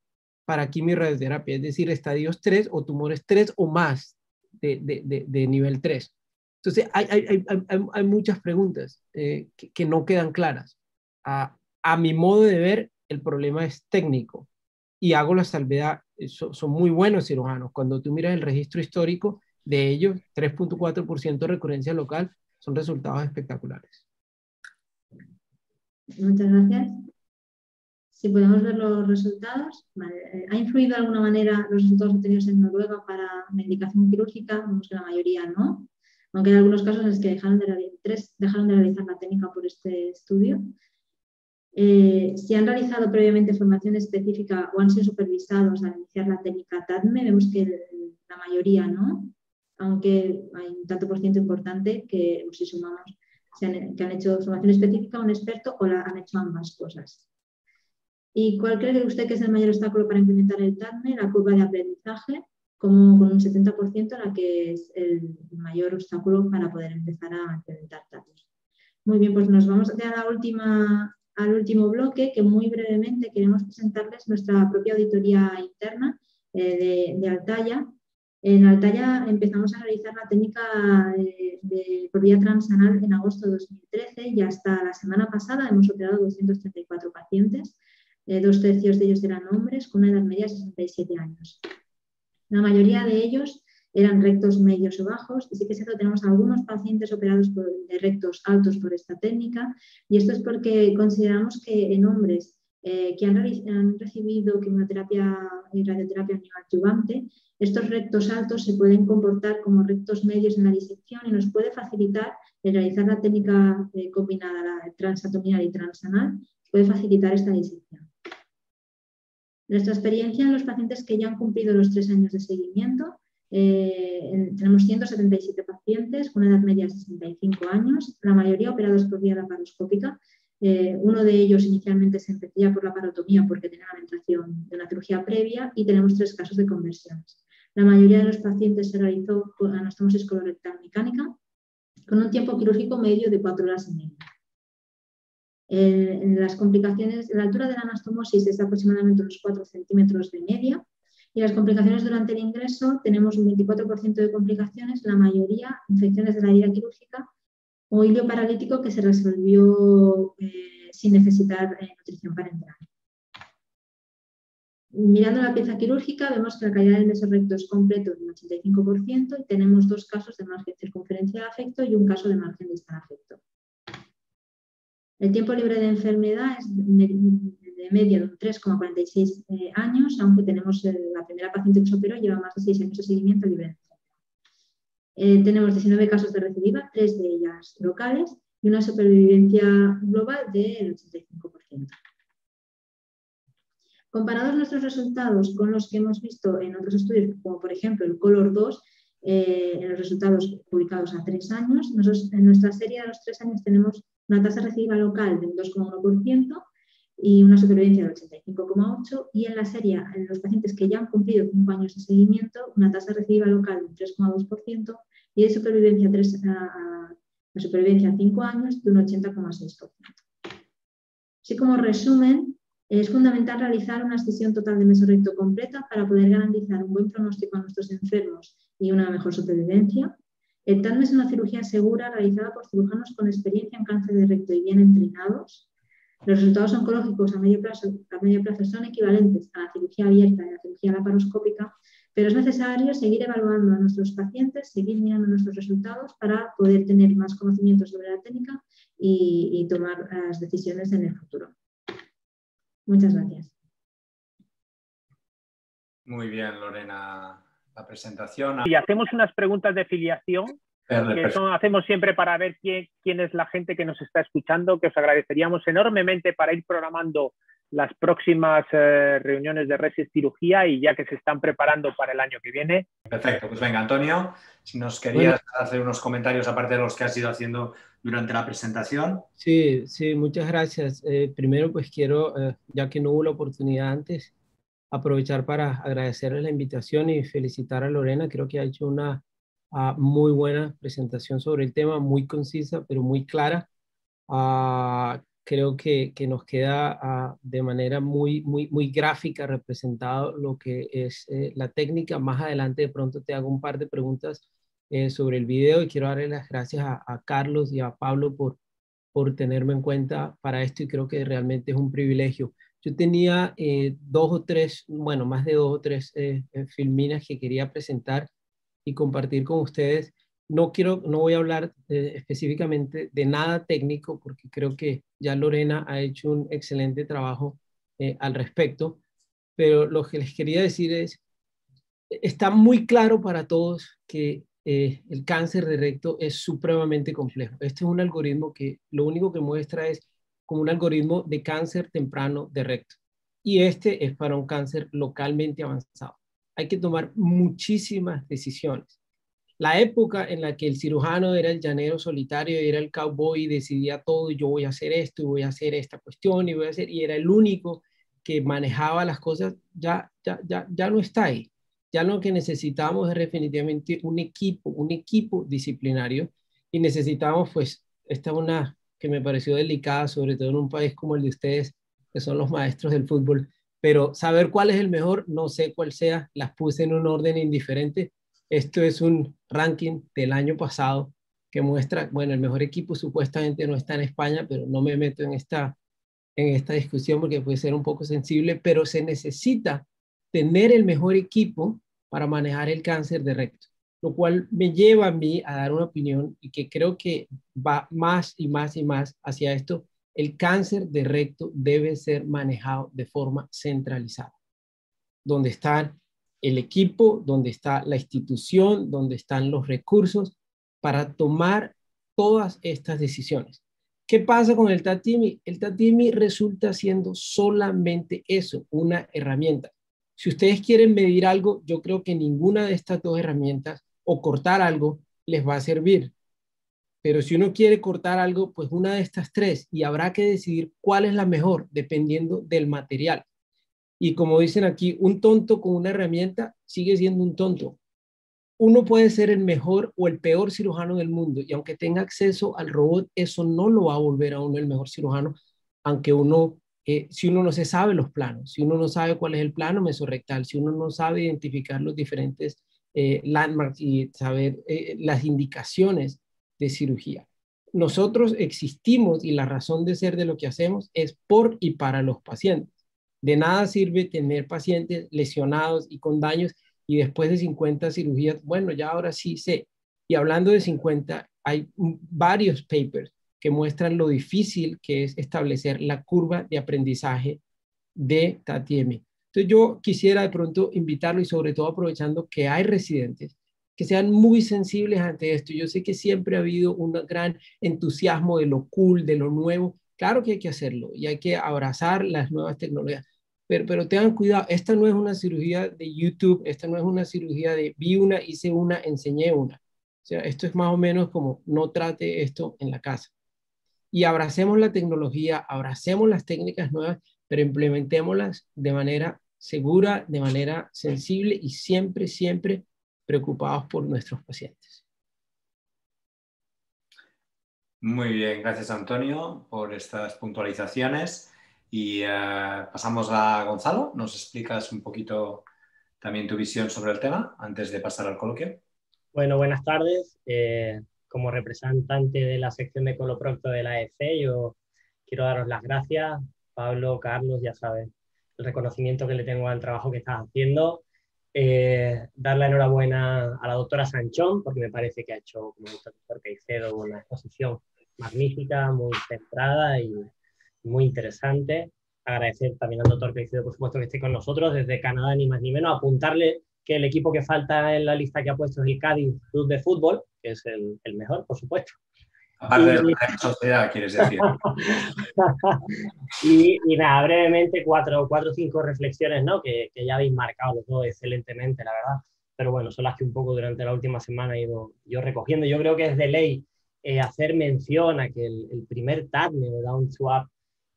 para quimio radioterapia, es decir, estadios 3 o tumores 3 o más de, nivel 3. Entonces, hay, muchas preguntas eh, que, no quedan claras. A, mi modo de ver, el problema es técnico y hago la salvedad, eh, son muy buenos cirujanos. Cuando tú miras el registro histórico de ellos, 3.4% de recurrencia local, son resultados espectaculares. Muchas gracias. Si podemos ver los resultados, eh, ¿ha influido de alguna manera los resultados obtenidos en Noruega para la indicación quirúrgica? Vemos que la mayoría no, aunque hay algunos casos en los que dejaron de, realizar la técnica por este estudio. Eh, si han realizado previamente formación específica o han sido supervisados al iniciar la técnica TADME, vemos que la mayoría no, aunque hay un tanto por ciento importante que, si sumamos, que han hecho formación específica, un experto o la, han hecho ambas cosas. ¿Y cuál cree usted que es el mayor obstáculo para implementar el TADME? La curva de aprendizaje, como con un 70% la que es el mayor obstáculo para poder empezar a implementar TADME. Muy bien, pues nos vamos a la última, al último bloque, que muy brevemente queremos presentarles nuestra propia auditoría interna eh, de, de Altaya. En Altaya empezamos a realizar la técnica de, de, por vía transanal en agosto de 2013 y hasta la semana pasada hemos operado 234 pacientes eh, dos tercios de ellos eran hombres con una edad media de 67 años. La mayoría de ellos eran rectos medios o bajos, y sí que es cierto tenemos algunos pacientes operados de rectos altos por esta técnica, y esto es porque consideramos que en hombres eh, que han, recibido quimioterapia y radioterapia neoadyuvante, estos rectos altos se pueden comportar como rectos medios en la disección y nos puede facilitar el realizar la técnica eh, combinada la y transanal, puede facilitar esta disección. Nuestra experiencia en los pacientes que ya han cumplido los tres años de seguimiento, eh, tenemos 177 pacientes con una edad media de 65 años, la mayoría operados por vía laparoscópica. Eh, uno de ellos inicialmente se empezó por la parotomía porque tenía la penetración de una cirugía previa y tenemos tres casos de conversiones. La mayoría de los pacientes se realizó con anastomosis colorectal mecánica con un tiempo quirúrgico medio de cuatro horas y media. Eh, las complicaciones, la altura de la anastomosis es aproximadamente unos 4 centímetros de media y las complicaciones durante el ingreso tenemos un 24% de complicaciones, la mayoría infecciones de la herida quirúrgica o hilio paralítico que se resolvió eh, sin necesitar eh, nutrición parenteral. Mirando la pieza quirúrgica vemos que la calidad del mesorrecto es completo del 85% y tenemos dos casos de margen circunferencial afecto y un caso de margen distal afecto. El tiempo libre de enfermedad es de media de 3,46 eh, años, aunque tenemos la primera paciente que se operó lleva más de 6 años de seguimiento libre de enfermedad. Eh, tenemos 19 casos de recidiva, 3 de ellas locales y una supervivencia global del 85%. Comparados nuestros resultados con los que hemos visto en otros estudios, como por ejemplo el Color 2, eh, en los resultados publicados a 3 años, en nuestra serie de los 3 años tenemos una tasa recidiva local del 2,1% y una supervivencia del 85,8% y en la serie, en los pacientes que ya han cumplido 5 años de seguimiento, una tasa recidiva local del 3,2% y de supervivencia, 3, a, supervivencia a 5 años de un 80,6%. Así como resumen, es fundamental realizar una sesión total de mesorrecto completa para poder garantizar un buen pronóstico a nuestros enfermos y una mejor supervivencia. El TANM es una cirugía segura realizada por cirujanos con experiencia en cáncer de recto y bien entrenados. Los resultados oncológicos a medio plazo, son equivalentes a la cirugía abierta y a la cirugía laparoscópica pero es necesario seguir evaluando a nuestros pacientes, seguir mirando nuestros resultados para poder tener más conocimientos sobre la técnica y, tomar las decisiones en el futuro. Muchas gracias. Muy bien, Lorena, la presentación. Y hacemos unas preguntas de filiación que son, hacemos siempre para ver quién, quién, es la gente que nos está escuchando, que os agradeceríamos enormemente para ir programando las próximas eh, reuniones de Resis Cirugía y ya que se están preparando para el año que viene. Perfecto, pues venga, Antonio, si nos querías hacer unos comentarios aparte de los que has ido haciendo durante la presentación. Sí, sí, muchas gracias. Eh, primero, pues quiero, eh, ya que no hubo la oportunidad antes, aprovechar para agradecerle la invitación y felicitar a Lorena. Creo que ha hecho una ah, muy buena presentación sobre el tema, muy concisa, pero muy clara. Uh, creo que, que nos queda ah, de manera muy, muy, muy gráfica representado lo que es eh, la técnica. Más adelante de pronto te hago un par de preguntas eh, sobre el video y quiero darle las gracias a, Carlos y a Pablo por, por tenerme en cuenta para esto y creo que realmente es un privilegio. Yo tenía eh, dos o tres, bueno, más de dos o tres filminas que quería presentar y compartir con ustedes. No quiero, no voy a hablar específicamente de nada técnico porque creo que ya Lorena ha hecho un excelente trabajo eh, al respecto, pero lo que les quería decir es, está muy claro para todos que eh, el cáncer de recto es supremamente complejo. Este es un algoritmo que lo único que muestra es como un algoritmo de cáncer temprano de recto. Y este es para un cáncer localmente avanzado. Hay que tomar muchísimas decisiones la época en la que el cirujano era el llanero solitario, era el cowboy y decidía todo, yo voy a hacer esto y voy a hacer esta cuestión y voy a hacer, y era el único que manejaba las cosas, ya, ya, ya, ya no está ahí. Ya lo que necesitamos es definitivamente un equipo, un equipo disciplinario y necesitamos, pues, esta una que me pareció delicada, sobre todo en un país como el de ustedes, que son los maestros del fútbol, pero saber cuál es el mejor, no sé cuál sea, las puse en un orden indiferente, esto es un ranking del año pasado que muestra, bueno, el mejor equipo supuestamente no está en España, pero no me meto en esta, en esta discusión porque puede ser un poco sensible, pero se necesita tener el mejor equipo para manejar el cáncer de recto, lo cual me lleva a mí a dar una opinión y que creo que va más y más y más hacia esto. El cáncer de recto debe ser manejado de forma centralizada, donde están el equipo, donde está la institución, donde están los recursos para tomar todas estas decisiones. ¿Qué pasa con el TATIMI? El TATIMI resulta siendo solamente eso, una herramienta. Si ustedes quieren medir algo, yo creo que ninguna de estas dos herramientas o cortar algo les va a servir. Pero si uno quiere cortar algo, pues una de estas tres y habrá que decidir cuál es la mejor dependiendo del material. Y como dicen aquí, un tonto con una herramienta sigue siendo un tonto. Uno puede ser el mejor o el peor cirujano del mundo y aunque tenga acceso al robot, eso no lo va a volver a uno el mejor cirujano, aunque uno, eh, si uno no se sabe los planos, si uno no sabe cuál es el plano mesorrectal, si uno no sabe identificar los diferentes eh, landmarks y saber eh, las indicaciones de cirugía. nosotros existimos y la razón de ser de lo que hacemos es por y para los pacientes. De nada sirve tener pacientes lesionados y con daños y después de 50 cirugías, bueno, ya ahora sí sé. Y hablando de 50, hay varios papers que muestran lo difícil que es establecer la curva de aprendizaje de TATIM. Entonces yo quisiera de pronto invitarlo y sobre todo aprovechando que hay residentes que sean muy sensibles ante esto. Yo sé que siempre ha habido un gran entusiasmo de lo cool, de lo nuevo. Claro que hay que hacerlo y hay que abrazar las nuevas tecnologías, pero, pero tengan cuidado, esta no es una cirugía de YouTube, esta no es una cirugía de vi una, hice una, enseñé una. O sea, esto es más o menos como no trate esto en la casa. Y abracemos la tecnología, abracemos las técnicas nuevas, pero implementémoslas de manera segura, de manera sensible y siempre, siempre preocupados por nuestros pacientes. Muy bien, gracias Antonio por estas puntualizaciones. Y eh, pasamos a Gonzalo. ¿Nos explicas un poquito también tu visión sobre el tema antes de pasar al coloquio? Bueno, buenas tardes. Eh, como representante de la sección de Coloprocto de la EC, yo quiero daros las gracias. Pablo, Carlos, ya sabes, el reconocimiento que le tengo al trabajo que estás haciendo eh, dar la enhorabuena a la doctora Sanchón, porque me parece que ha hecho, como el doctor Caicedo, una exposición magnífica, muy centrada y muy interesante. Agradecer también al doctor Caicedo, por supuesto, que esté con nosotros desde Canadá, ni más ni menos. Apuntarle que el equipo que falta en la lista que ha puesto es el Cádiz Club de Fútbol, que es el, el mejor, por supuesto. Aparte de la sociedad, quieres decir. y, y, nada, brevemente, cuatro o cinco reflexiones ¿no? que, que, ya habéis marcado los dos excelentemente, la verdad. Pero bueno, son las que un poco durante la última semana he ido yo recogiendo. Yo creo que es de ley eh, hacer mención a que el, el primer TADME de Down Swap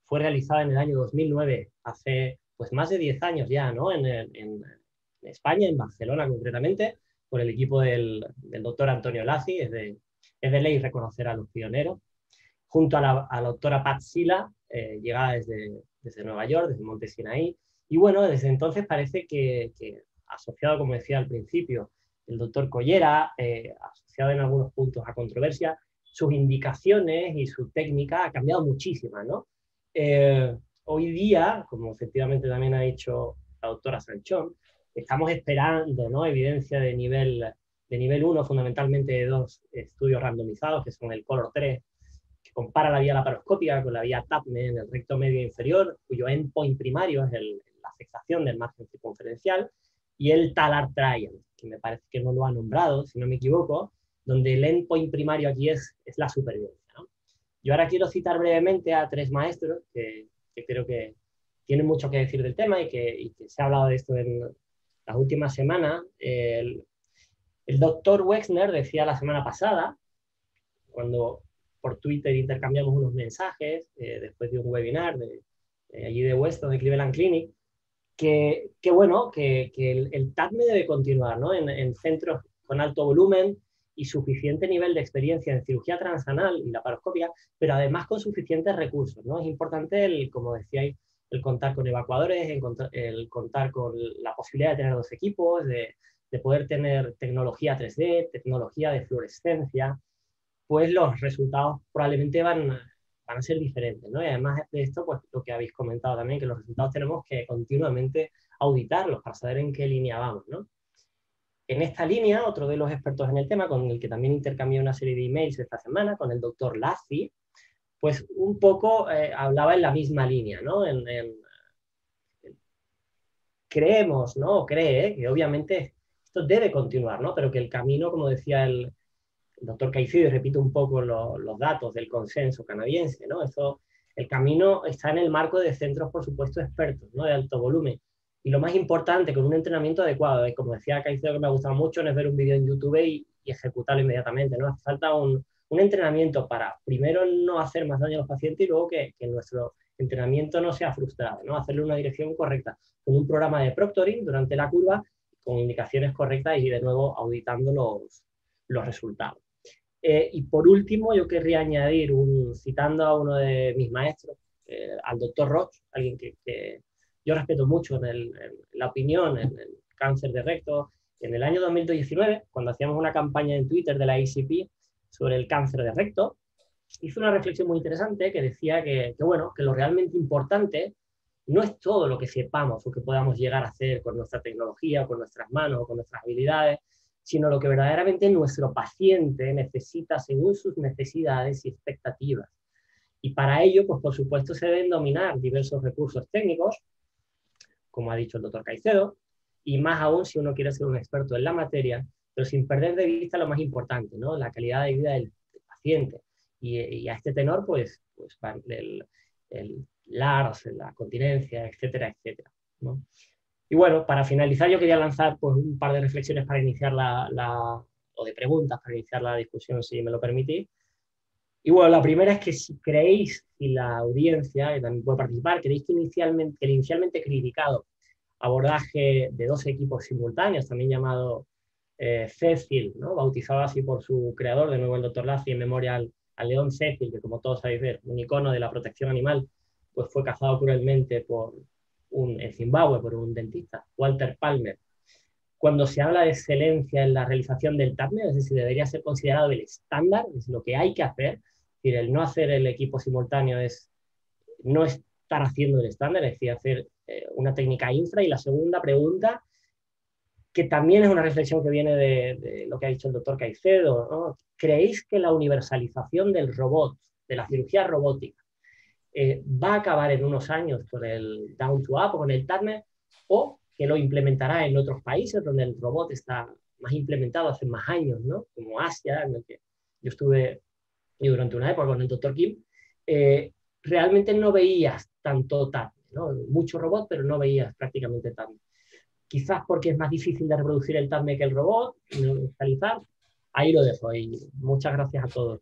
fue realizado en el año 2009, hace pues más de 10 años ya, ¿no? En, en, en España, en Barcelona concretamente, por el equipo del, del doctor Antonio Lazzi, es de, es de ley reconocer a los pioneros. Junto a la, doctora Pat Sila, eh, llegada desde, desde Nueva York, desde Monte Sinaí. Y bueno, desde entonces parece que, asociado, como decía al principio, el doctor Collera, eh, asociado en algunos puntos a controversia, sus indicaciones y su técnica ha cambiado muchísimo, ¿no? Eh, hoy día, como efectivamente también ha dicho la doctora Sanchón, estamos esperando ¿no? evidencia de nivel de nivel 1, fundamentalmente dos estudios randomizados, que son el Color 3, que compara la vía laparoscópica con la vía TAPME en el recto medio inferior, cuyo endpoint primario es la afectación del margen circunferencial, y el Talar Trial, que me parece que no lo ha nombrado, si no me equivoco, donde el endpoint primario aquí es, es la supervivencia. Yo ahora quiero citar brevemente a tres maestros que, creo que tienen mucho que decir del tema y que, se ha hablado de esto en las últimas semanas. El doctor Wexner decía la semana pasada, cuando por Twitter intercambiamos unos mensajes eh, después de un webinar de, allí de Weston, de Cleveland Clinic, que, que bueno, que, el, el, TACME debe continuar ¿no? en, en, centros con alto volumen y suficiente nivel de experiencia en cirugía transanal y laparoscopia, pero además con suficientes recursos. ¿no? Es importante, el, como decíais, el contar con evacuadores, el contar con la posibilidad de tener dos equipos, de, de poder tener tecnología 3D, tecnología de fluorescencia, pues los resultados probablemente van, van a ser diferentes, ¿no? Y además de esto, pues lo que habéis comentado también, que los resultados tenemos que continuamente auditarlos para saber en qué línea vamos, ¿no? En esta línea, otro de los expertos en el tema, con el que también intercambié una serie de emails esta semana, con el doctor Lazzi, pues un poco eh, hablaba en la misma línea, ¿no? Creemos, ¿no? Cree que obviamente esto debe continuar, ¿no? Pero que el camino, como decía el, doctor Caicedo, y repito un poco los datos del consenso canadiense, ¿no? Eso, el camino está en el marco de centros, por supuesto, expertos, ¿no? De alto volumen. Y lo más importante, con un entrenamiento adecuado, y como decía Caicedo, que me ha gustado mucho, no es ver un vídeo en YouTube y, ejecutarlo inmediatamente, ¿no? Hace falta un, un, entrenamiento para, primero, no hacer más daño a los pacientes y luego que, que nuestro entrenamiento no sea frustrado, ¿no? Hacerle una dirección correcta, con un programa de proctoring durante la curva con indicaciones correctas y de nuevo auditando los, los resultados. Eh, y por último, yo querría añadir, un, citando a uno de mis maestros, eh, al doctor Roch, alguien que, yo respeto mucho en, la opinión en el cáncer de recto, en el año 2019, cuando hacíamos una campaña en Twitter de la ICP sobre el cáncer de recto, hizo una reflexión muy interesante que decía que, que, bueno, que lo realmente importante no es todo lo que sepamos o que podamos llegar a hacer con nuestra tecnología, con nuestras manos o con nuestras habilidades, sino lo que verdaderamente nuestro paciente necesita según sus necesidades y expectativas. Y para ello, pues por supuesto, se deben dominar diversos recursos técnicos, como ha dicho el doctor Caicedo, y más aún si uno quiere ser un experto en la materia, pero sin perder de vista lo más importante, ¿no? la calidad de vida del, paciente. Y, a este tenor, pues, pues el, el LARS, la continencia, etcétera, etcétera. ¿no? Y bueno, para finalizar, yo quería lanzar pues, un par de reflexiones para iniciar la, la, o de preguntas para iniciar la discusión, si me lo permitís. Y bueno, la primera es que si creéis, y la audiencia, que también puede participar, creéis que inicialmente, el inicialmente criticado abordaje de dos equipos simultáneos, también llamado eh, Cecil, ¿no? bautizado así por su creador, de nuevo el doctor Lassi, en memoria al, león Cecil, que como todos sabéis ver, un icono de la protección animal, pues fue cazado cruelmente por un, en Zimbabue por un dentista, Walter Palmer. Cuando se habla de excelencia en la realización del TAPME, es decir, debería ser considerado el estándar, es lo que hay que hacer, decir, el no hacer el equipo simultáneo es no estar haciendo el estándar, es decir, hacer eh, una técnica infra. Y la segunda pregunta, que también es una reflexión que viene de, lo que ha dicho el doctor Caicedo, ¿creéis que la universalización del robot, de la cirugía robótica, eh, va a acabar en unos años con el Down to Up o con el TADME o que lo implementará en otros países donde el robot está más implementado hace más años, ¿no? como Asia, en el que yo estuve y durante una época con el doctor Kim, eh, realmente no veías tanto TADME, ¿no? mucho robot, pero no veías prácticamente TADME. Quizás porque es más difícil de reproducir el TADME que el robot, realizar. Ahí lo dejo. Y muchas gracias a todos.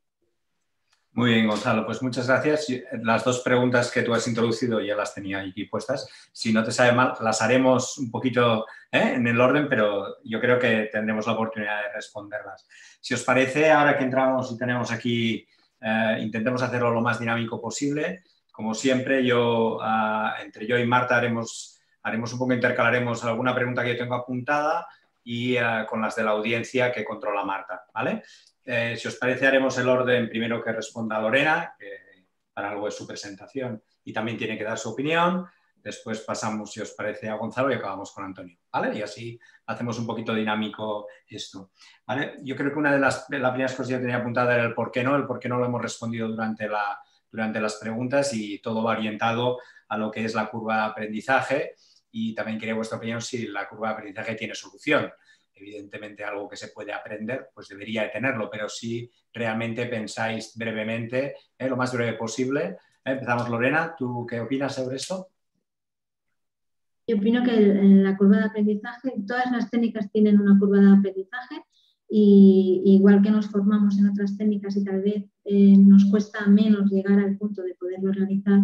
Muy bien, Gonzalo. Pues muchas gracias. Las dos preguntas que tú has introducido ya las tenía aquí puestas. Si no te sabe mal, las haremos un poquito ¿eh? en el orden, pero yo creo que tendremos la oportunidad de responderlas. Si os parece, ahora que entramos y tenemos aquí, eh, intentemos hacerlo lo más dinámico posible. Como siempre, yo, ah, entre yo y Marta haremos, haremos un poco, intercalaremos alguna pregunta que yo tengo apuntada y ah, con las de la audiencia que controla Marta, ¿vale? Eh, si os parece, haremos el orden primero que responda Lorena, que para algo es su presentación y también tiene que dar su opinión. Después pasamos, si os parece, a Gonzalo y acabamos con Antonio. ¿vale? Y así hacemos un poquito dinámico esto. ¿vale? Yo creo que una de las, primeras cosas que yo tenía apuntada era el por qué no. El por qué no lo hemos respondido durante, la, durante las preguntas y todo va orientado a lo que es la curva de aprendizaje. Y también quería vuestra opinión si la curva de aprendizaje tiene solución evidentemente algo que se puede aprender, pues debería de tenerlo, pero si realmente pensáis brevemente, ¿eh? lo más breve posible. ¿eh? Empezamos, Lorena, ¿tú qué opinas sobre esto? Yo opino que la curva de aprendizaje, todas las técnicas tienen una curva de aprendizaje y igual que nos formamos en otras técnicas y tal vez eh, nos cuesta menos llegar al punto de poderlo realizar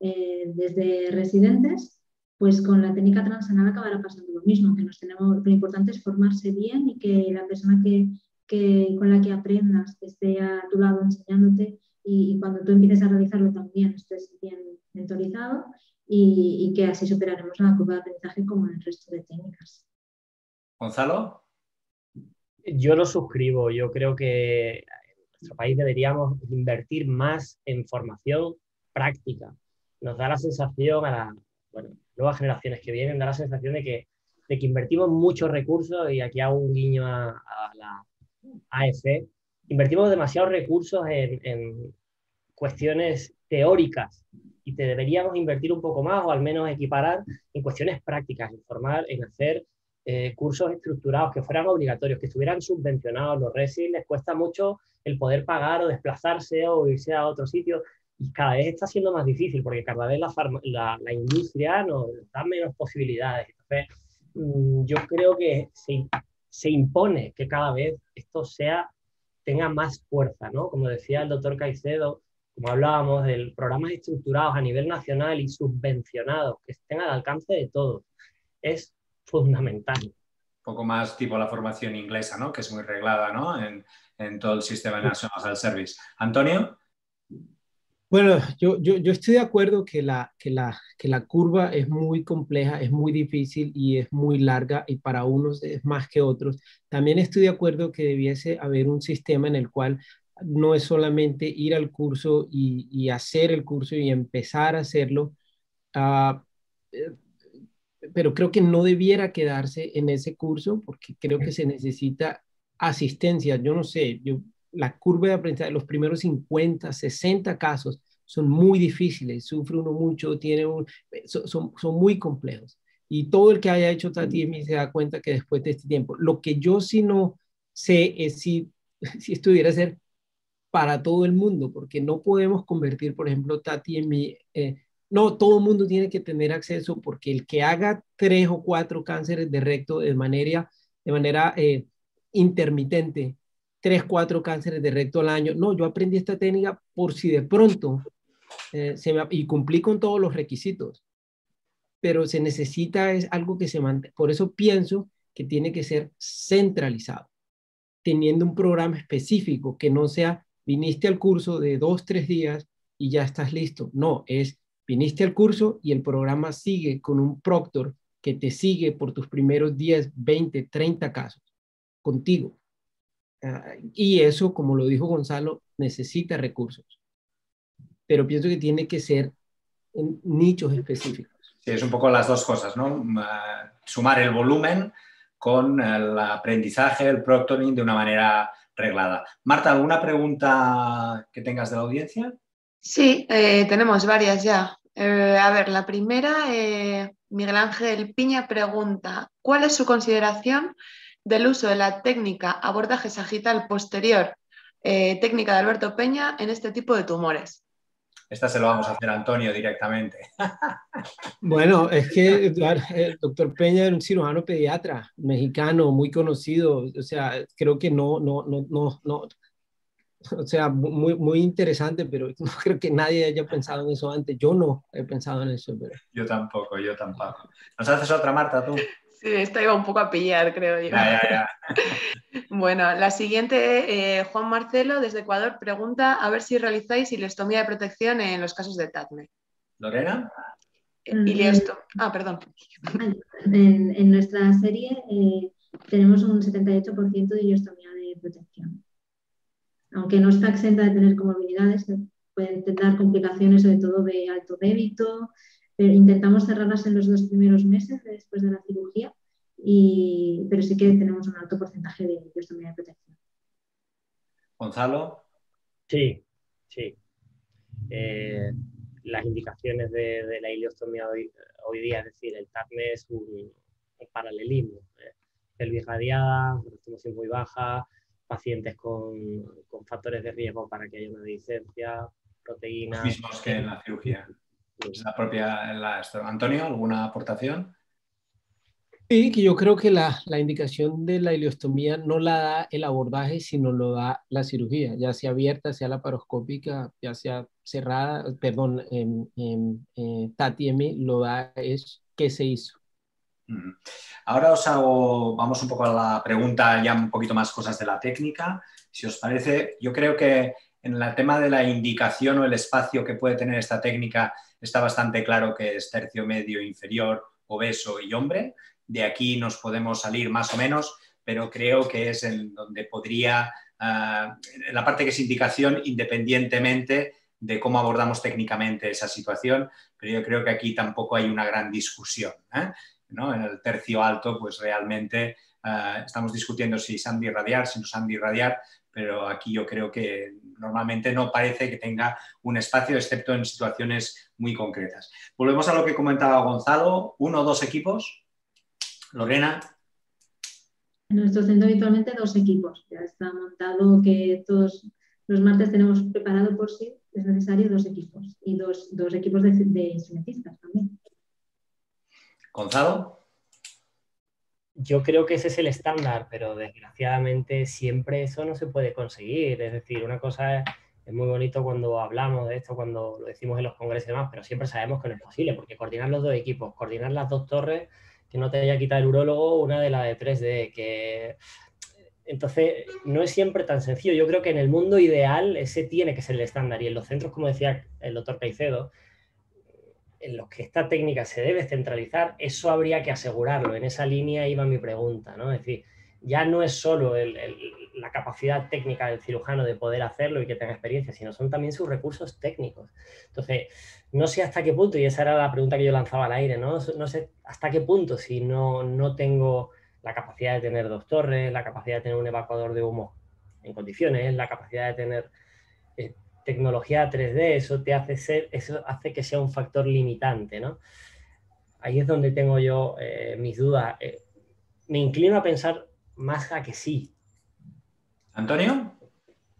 desde residentes, pues con la técnica transanal acabará pasando lo mismo, que nos tenemos, lo importante es formarse bien y que la persona que, con la que aprendas esté a tu lado enseñándote y, cuando tú empieces a realizarlo también estés bien mentorizado y, que así superaremos la curva de aprendizaje como en el resto de técnicas. Gonzalo. Yo lo suscribo, yo creo que en nuestro país deberíamos invertir más en formación práctica. Nos da la sensación a la, bueno, nuevas generaciones que vienen, da la sensación de que, de que invertimos muchos recursos, y aquí hago un guiño a, la AFE, invertimos demasiados recursos en, en, cuestiones teóricas y te deberíamos invertir un poco más o al menos equiparar en cuestiones prácticas, en formar, en hacer eh, cursos estructurados que fueran obligatorios, que estuvieran subvencionados. Los RESI les cuesta mucho el poder pagar o desplazarse o irse a otro sitio y cada vez está siendo más difícil porque cada vez la, la, industria nos da menos posibilidades. Entonces, mm, yo creo que se, se, impone que cada vez esto sea, tenga más fuerza, ¿no? Como decía el doctor Caicedo, como hablábamos de programas estructurados a nivel nacional y subvencionados, que estén al alcance de todos, es fundamental. Un poco más tipo la formación inglesa, ¿no? Que es muy reglada, ¿no? En, en todo el sistema National Service. Antonio. Bueno, yo, yo, yo, estoy de acuerdo que la, que, la, que la curva es muy compleja, es muy difícil y es muy larga y para unos es más que otros. También estoy de acuerdo que debiese haber un sistema en el cual no es solamente ir al curso y, hacer el curso y empezar a hacerlo, eh, pero creo que no debiera quedarse en ese curso porque creo que se necesita asistencia. Yo no sé, yo, la curva de aprendizaje, los primeros 50, 60 casos son muy difíciles, sufre uno mucho, tiene son, son, muy complejos. Y todo el que haya hecho Tati se da cuenta que después de este tiempo, lo que yo sí no sé es si, si esto debiera ser para todo el mundo, porque no podemos convertir, por ejemplo, Tati en mi... Eh, no, todo el mundo tiene que tener acceso porque el que haga tres o cuatro cánceres de recto de manera, de manera eh, intermitente, tres, cuatro cánceres de recto al año, no, yo aprendí esta técnica por si de pronto eh, se me, y cumplí con todos los requisitos, pero se necesita es algo que se mantenga, por eso pienso que tiene que ser centralizado, teniendo un programa específico que no sea viniste al curso de dos, tres días y ya estás listo. No, es viniste al curso y el programa sigue con un proctor que te sigue por tus primeros 10, 20, 30 casos contigo. Y eso, como lo dijo Gonzalo, necesita recursos. Pero pienso que tiene que ser en nichos específicos. Sí, es un poco las dos cosas, ¿no? Sumar el volumen con el aprendizaje, el proctoring de una manera reglada. Marta, ¿alguna pregunta que tengas de la audiencia? Sí, eh, tenemos varias ya. Eh, a ver, la primera, eh, Miguel Ángel Piña pregunta, ¿cuál es su consideración del uso de la técnica abordaje sagital posterior, técnica de Alberto Peña, en este tipo de tumores? Esta se lo vamos a hacer a Antonio directamente. Bueno, es que el doctor Peña era un cirujano pediatra mexicano muy conocido, o sea, creo que no, no, no, no, no, o sea, muy, muy interesante, pero no creo que nadie haya pensado en eso antes. Yo no he pensado en eso. Pero... Yo tampoco, yo tampoco. ¿Nos haces otra, Marta, tú? Sí, esta iba un poco a pillar, creo yo. bueno, la siguiente, eh, Juan Marcelo, desde Ecuador, pregunta a ver si realizáis ilestomía de protección en los casos de TACME. ¿Lorena? Iliesto. Ah, perdón. En, nuestra serie eh, tenemos un 78% de ileostomía de protección. Aunque no está exenta de tener comorbilidades, pueden tener complicaciones sobre todo de alto débito, pero intentamos cerrarlas en los dos primeros meses después de la cirugía, y, pero sí que tenemos un alto porcentaje de ileostomía de protección. Gonzalo. Sí, sí. Eh, las indicaciones de, la ileostomía hoy, día, es decir, el TACME es un, paralelismo. ¿eh? Pelvis radiada, estimación muy baja, pacientes con, factores de riesgo para que haya una licencia, proteínas. Los mismos que en la cirugía. La propia, Antonio, ¿alguna aportación? Sí, que yo creo que la, indicación de la ileostomía no la da el abordaje, sino lo da la cirugía, ya sea abierta, sea laparoscópica, ya sea cerrada, perdón, en, en, en lo da es qué se hizo. Ahora os hago, vamos un poco a la pregunta, ya un poquito más cosas de la técnica. Si os parece, yo creo que en el tema de la indicación o el espacio que puede tener esta técnica está bastante claro que es tercio medio inferior, obeso y hombre. De aquí nos podemos salir más o menos, pero creo que es en donde podría, ah, la parte que es indicación independientemente de cómo abordamos técnicamente esa situación, pero yo creo que aquí tampoco hay una gran discusión. ¿eh? En el tercio alto, pues realmente eh, estamos discutiendo si Sandy irradiar, si no Sandy irradiar, pero aquí yo creo que normalmente no parece que tenga un espacio, excepto en situaciones muy concretas. Volvemos a lo que comentaba Gonzalo, uno o dos equipos. Lorena. En nuestro centro habitualmente dos equipos. Ya está montado que todos los martes tenemos preparado por si es necesario dos equipos y dos, equipos de instrumentistas también. Gonzalo. Yo creo que ese es el estándar, pero desgraciadamente siempre eso no se puede conseguir. Es decir, una cosa es, muy bonito cuando hablamos de esto, cuando lo decimos en los congresos y demás, pero siempre sabemos que no es posible, porque coordinar los dos equipos, coordinar las dos torres, que no te haya quitado el urólogo una de la de 3D, que entonces, no es siempre tan sencillo. Yo creo que en el mundo ideal ese tiene que ser el estándar. Y en los centros, como decía el doctor Caicedo, en los que esta técnica se debe centralizar, eso habría que asegurarlo. En esa línea iba mi pregunta, ¿no? Es decir, ya no es solo la capacidad técnica del cirujano de poder hacerlo y que tenga experiencia, sino son también sus recursos técnicos. Entonces, no sé hasta qué punto, y esa era la pregunta que yo lanzaba al aire, no, no sé hasta qué punto si no, no tengo la capacidad de tener dos torres, la capacidad de tener un evacuador de humo en condiciones, la capacidad de tener eh, tecnología 3D, eso te hace ser, eso hace que sea un factor limitante, ¿no? Ahí es donde tengo yo eh, mis dudas. Eh, me inclino a pensar más a que sí. Antonio.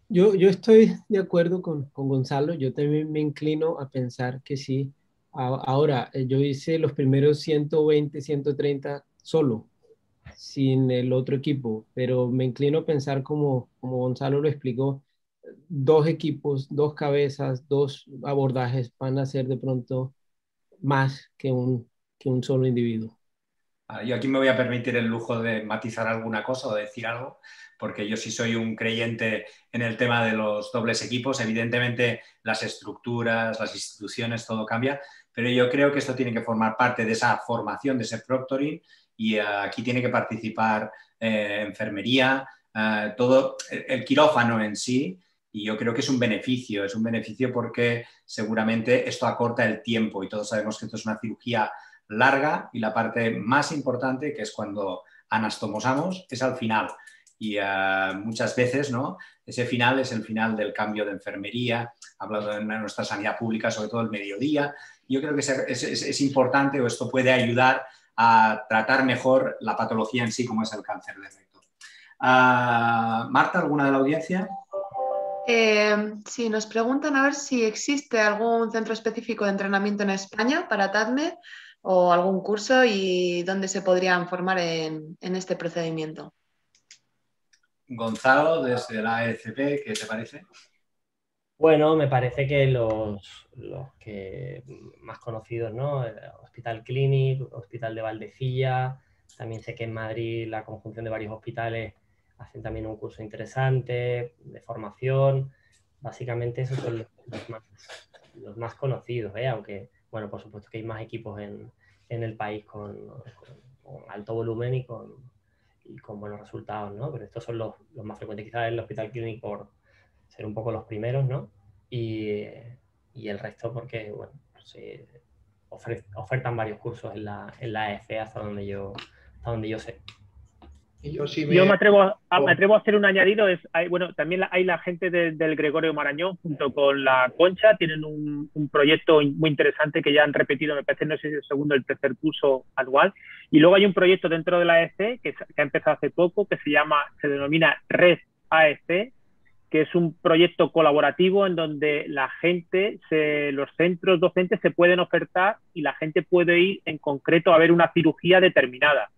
Yo, yo estoy de acuerdo con, con Gonzalo, yo también me inclino a pensar que sí. Ahora, yo hice los primeros 120, 130 solo, sin el otro equipo, pero me inclino a pensar como, como Gonzalo lo explicó, dos equipos, dos cabezas, dos abordajes van a ser de pronto más que un, que un solo individuo. Ah, yo aquí me voy a permitir el lujo de matizar alguna cosa o decir algo, porque yo sí soy un creyente en el tema de los dobles equipos. Evidentemente las estructuras, las instituciones, todo cambia, pero yo creo que esto tiene que formar parte de esa formación, de ese proctoring, y aquí tiene que participar eh, enfermería, eh, todo el quirófano en sí, y yo creo que es un beneficio, es un beneficio porque seguramente esto acorta el tiempo y todos sabemos que esto es una cirugía larga y la parte más importante, que es cuando anastomosamos, es al final. Y eh, muchas veces, ¿no? Ese final es el final del cambio de enfermería, hablando de nuestra sanidad pública, sobre todo el mediodía. Yo creo que es, importante o esto puede ayudar a tratar mejor la patología en sí, como es el cáncer de recto. Ah, Marta, ¿alguna de la audiencia? Eh, sí, nos preguntan a ver si existe algún centro específico de entrenamiento en España para TADME o algún curso y dónde se podrían formar en, este procedimiento. Gonzalo, desde la AECP, ¿qué te parece? Bueno, me parece que los, los que más conocidos, ¿no? Hospital Clinic, Hospital de Valdecilla, también sé que en Madrid la conjunción de varios hospitales hacen también un curso interesante de formación. Básicamente esos son los, más, conocidos, ¿eh? aunque, bueno, por supuesto que hay más equipos en, el país con, alto volumen y con, con buenos resultados, ¿no? Pero estos son los, más frecuentes, quizás el Hospital Clinic por ser un poco los primeros, ¿no? Y, el resto porque, bueno, se ofertan varios cursos en la, en la EFE hasta donde yo, hasta donde yo sé. Yo, me... atrevo a, me atrevo a hacer un añadido. Es, hay, bueno, también hay la gente del Gregorio Marañón junto con la Concha. Tienen un, proyecto muy interesante que ya han repetido, me parece, no sé si el segundo o el tercer curso anual. Y luego hay un proyecto dentro de la AEC que, ha empezado hace poco que se llama, se denomina Red AEC, que es un proyecto colaborativo en donde la gente, los centros docentes se pueden ofertar y la gente puede ir en concreto a ver una cirugía determinada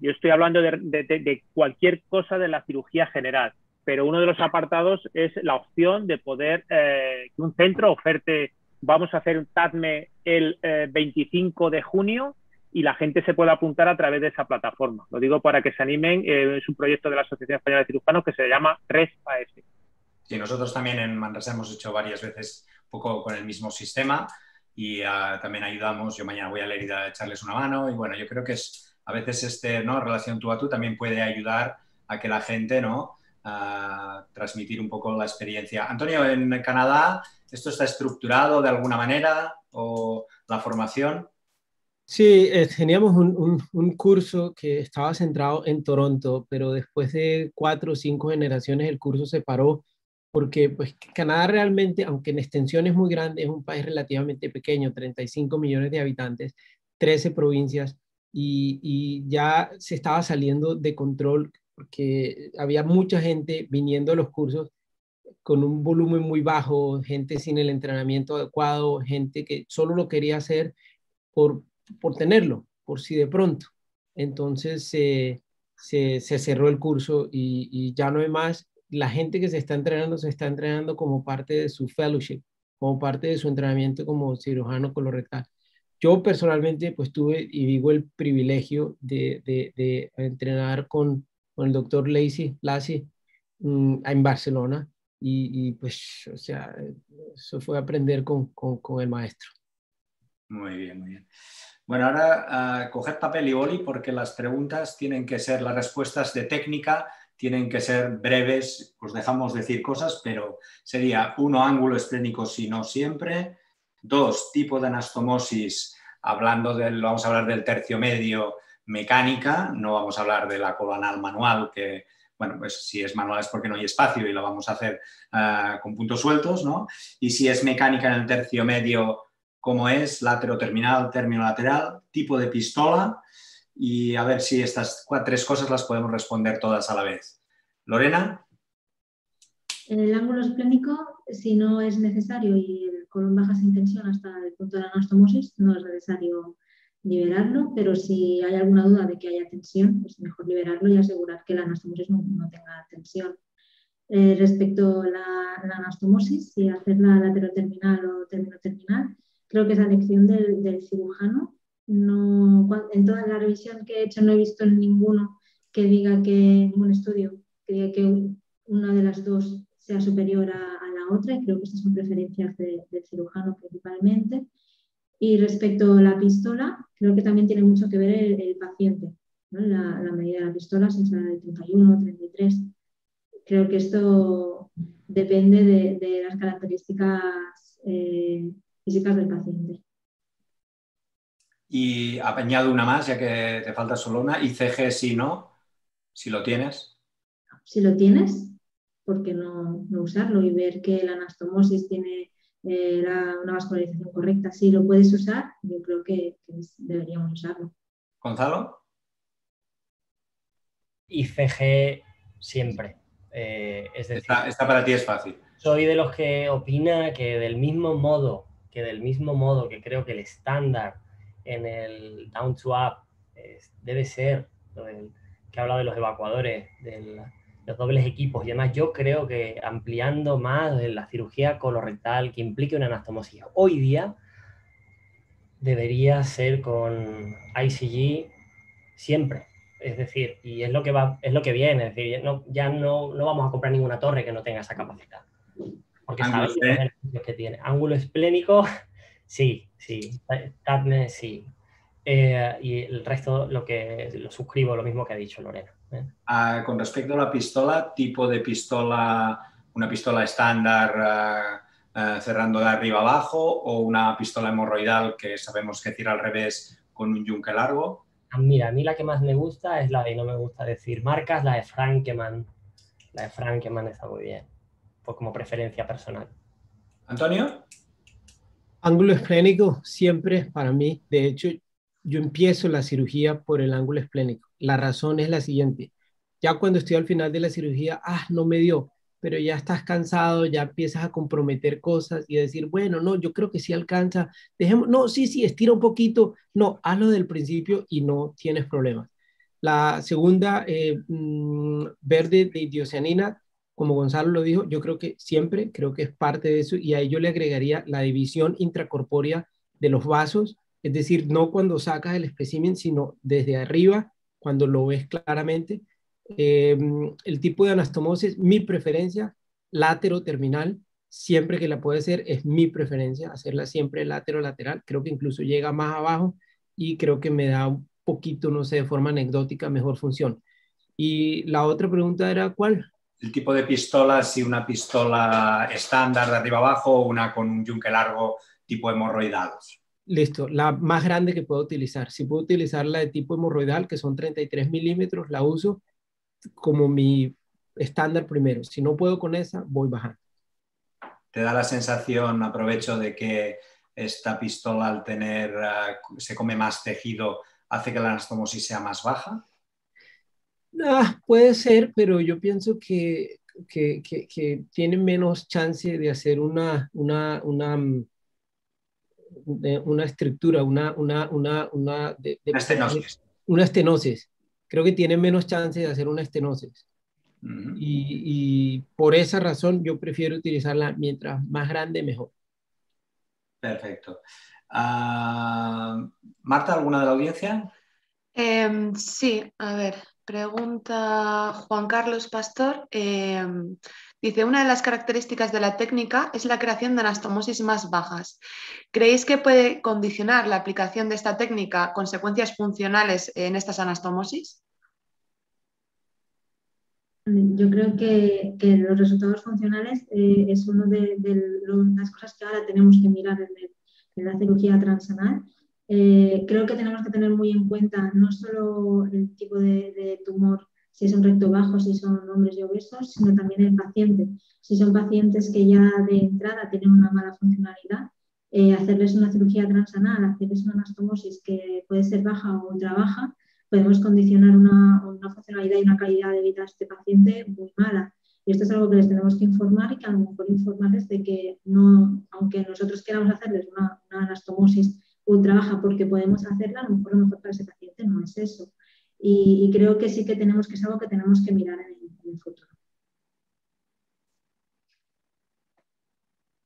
yo estoy hablando de, cualquier cosa de la cirugía general, pero uno de los apartados es la opción de poder eh, que un centro oferte, vamos a hacer un TADME el 25 eh, de junio y la gente se pueda apuntar a través de esa plataforma. Lo digo para que se animen, eh, es un proyecto de la Asociación Española de Cirujanos que se llama RES-AS. Sí, nosotros también en Manresa hemos hecho varias veces un poco con el mismo sistema y ah, también ayudamos, yo mañana voy a y a echarles una mano y bueno, yo creo que es a veces este, ¿no? relación tú a tú también puede ayudar a que la gente, ¿no? A transmitir un poco la experiencia. Antonio, en Canadá, ¿esto está estructurado de alguna manera o la formación? Sí, eh, teníamos un, un, curso que estaba centrado en Toronto, pero después de cuatro o cinco generaciones el curso se paró porque pues, Canadá realmente, aunque en extensión es muy grande, es un país relativamente pequeño, 35 millones de habitantes, 13 provincias, y, ya se estaba saliendo de control porque había mucha gente viniendo a los cursos con un volumen muy bajo, gente sin el entrenamiento adecuado, gente que solo lo quería hacer por, por tenerlo, por si de pronto. Entonces se, se, cerró el curso y, y, ya no hay más. La gente que se está entrenando se está entrenando como parte de su fellowship, como parte de su entrenamiento como cirujano colorectal. Yo personalmente pues tuve y digo el privilegio de, de, entrenar con, con, el doctor Lacey, Lassie mm, en Barcelona y, pues, o sea, eso fue aprender con, con, con, el maestro. Muy bien, muy bien. Bueno, ahora uh, coger papel y boli porque las preguntas tienen que ser las respuestas de técnica tienen que ser breves, os dejamos decir cosas, pero sería uno, ángulo esplénico, si no siempre. Dos, tipo de anastomosis, hablando del, vamos a hablar del tercio medio, mecánica, no vamos a hablar de la colonal manual, que, bueno, pues si es manual es porque no hay espacio y lo vamos a hacer ah, con puntos sueltos, ¿no? Y si es mecánica en el tercio medio, como es, terminal, término lateral, tipo de pistola, y a ver si estas tres cosas las podemos responder todas a la vez. Lorena. El ángulo esplénico, si no es necesario y colon baja sin tensión hasta el punto de la anastomosis, no es necesario liberarlo, pero si hay alguna duda de que haya tensión, es mejor liberarlo y asegurar que la anastomosis no, tenga tensión. Eh, respecto a la, anastomosis, si hacerla lateroterminal o termino-terminal, creo que es la elección del, cirujano. No, en toda la revisión que he hecho no he visto ninguno que diga que, ningún estudio que diga que una de las dos sea superior a, otra y creo que estas son preferencias del cirujano principalmente. Y respecto a la pistola, creo que también tiene mucho que ver el, paciente. La, medida de la pistola, si es la de 31 o 33. Creo que esto depende de, las características eh, físicas del paciente. Y añado una más, ya que te falta solo una. ¿ICG si no? Si lo tienes. Si lo tienes, ¿por qué no, no usarlo y ver que la anastomosis tiene era una vascularización correcta. Si lo puedes usar, yo creo que, deberíamos usarlo. Gonzalo. ICG siempre. Eh, es decir, esta, para ti es fácil. Soy de los que opina que del mismo modo que del mismo modo que creo que el estándar en el down to up debe ser que habla de los evacuadores, del, los dobles equipos y demás, yo creo que ampliando más la cirugía colorectal que implique una anastomosis hoy día, debería ser con ICG siempre. Es decir, y es lo que va, es lo que viene, es decir, ya no, no vamos a comprar ninguna torre que no tenga esa capacidad. Porque sabes los beneficios que tiene. Ángulo esplénico, sí, sí. TATNE, sí. Eh, y el resto lo que lo suscribo, lo mismo que ha dicho Lorena. ¿Eh? Ah, con respecto a la pistola, tipo de pistola, una pistola estándar ah, ah, cerrando de arriba abajo o una pistola hemorroidal que sabemos que tira al revés con un yunque largo. Mira, a mí la que más me gusta es la de, no me gusta decir marcas, la de Frankeman. La de Frankeman está muy bien, pues como preferencia personal. Antonio. Ángulo esplénico siempre para mí, de hecho, yo empiezo la cirugía por el ángulo esplénico. La razón es la siguiente. Ya cuando estoy al final de la cirugía, ah, no me dio, pero ya estás cansado, ya empiezas a comprometer cosas y a decir, bueno, no, yo creo que sí alcanza, dejemos, no, sí, sí, estira un poquito, no, hazlo del principio y no tienes problemas. La segunda, eh, mm, verde de idiocianina, como Gonzalo lo dijo, yo creo que siempre, creo que es parte de eso y a ello le agregaría la división intracorpórea de los vasos es decir, no cuando sacas el espécimen, sino desde arriba, cuando lo ves claramente. Em, el tipo de anastomosis, mi preferencia, látero-terminal, siempre que la puede hacer, es mi preferencia, hacerla siempre látero-lateral. Creo que incluso llega más abajo y creo que me da un poquito, no sé, de forma anecdótica, mejor función. Y la otra pregunta era, ¿cuál? El tipo de pistola, si una pistola estándar de arriba abajo o una con un yunque largo tipo hemorroidal. Listo, la más grande que puedo utilizar. Si puedo utilizar la de tipo hemorroidal, que son 33 milímetros, la uso como mi estándar primero. Si no puedo con esa, voy bajando. ¿Te da la sensación, aprovecho, de que esta pistola al tener, uh, se come más tejido, hace que la anastomosis sea más baja? Ah, puede ser, pero yo pienso que, que, que, tiene menos chance de hacer una, una, una una estructura, una, una, una, una, estenosis. Una estenosis. Creo que tiene menos chance de hacer una estenosis. y, por esa razón yo prefiero utilizarla mientras más grande, mejor. Perfecto. Ah, Marta, ¿alguna de la audiencia? Em, sí, a ver, pregunta Juan Carlos Pastor. Em, Dice, una de las características de la técnica es la creación de anastomosis más bajas. ¿Creéis que puede condicionar la aplicación de esta técnica consecuencias funcionales en estas anastomosis? Yo creo que, los resultados funcionales eh, es una de, las cosas que ahora tenemos que mirar en, la cirugía transanal. Eh, creo que tenemos que tener muy en cuenta no solo el tipo de, tumor, si es un recto bajo, si son hombres y obesos, sino también el paciente. Si son pacientes que ya de entrada tienen una mala funcionalidad, eh, hacerles una cirugía transanal, hacerles una anastomosis que puede ser baja o ultra baja, podemos condicionar una, una, funcionalidad y una calidad de vida a este paciente muy mala. Y esto es algo que les tenemos que informar y que a lo mejor informarles de que no, aunque nosotros queramos hacerles una, una anastomosis ultra baja porque podemos hacerla, a lo mejor lo mejor para ese paciente no es eso. Y, creo que sí que tenemos que es algo que tenemos que mirar en el, futuro.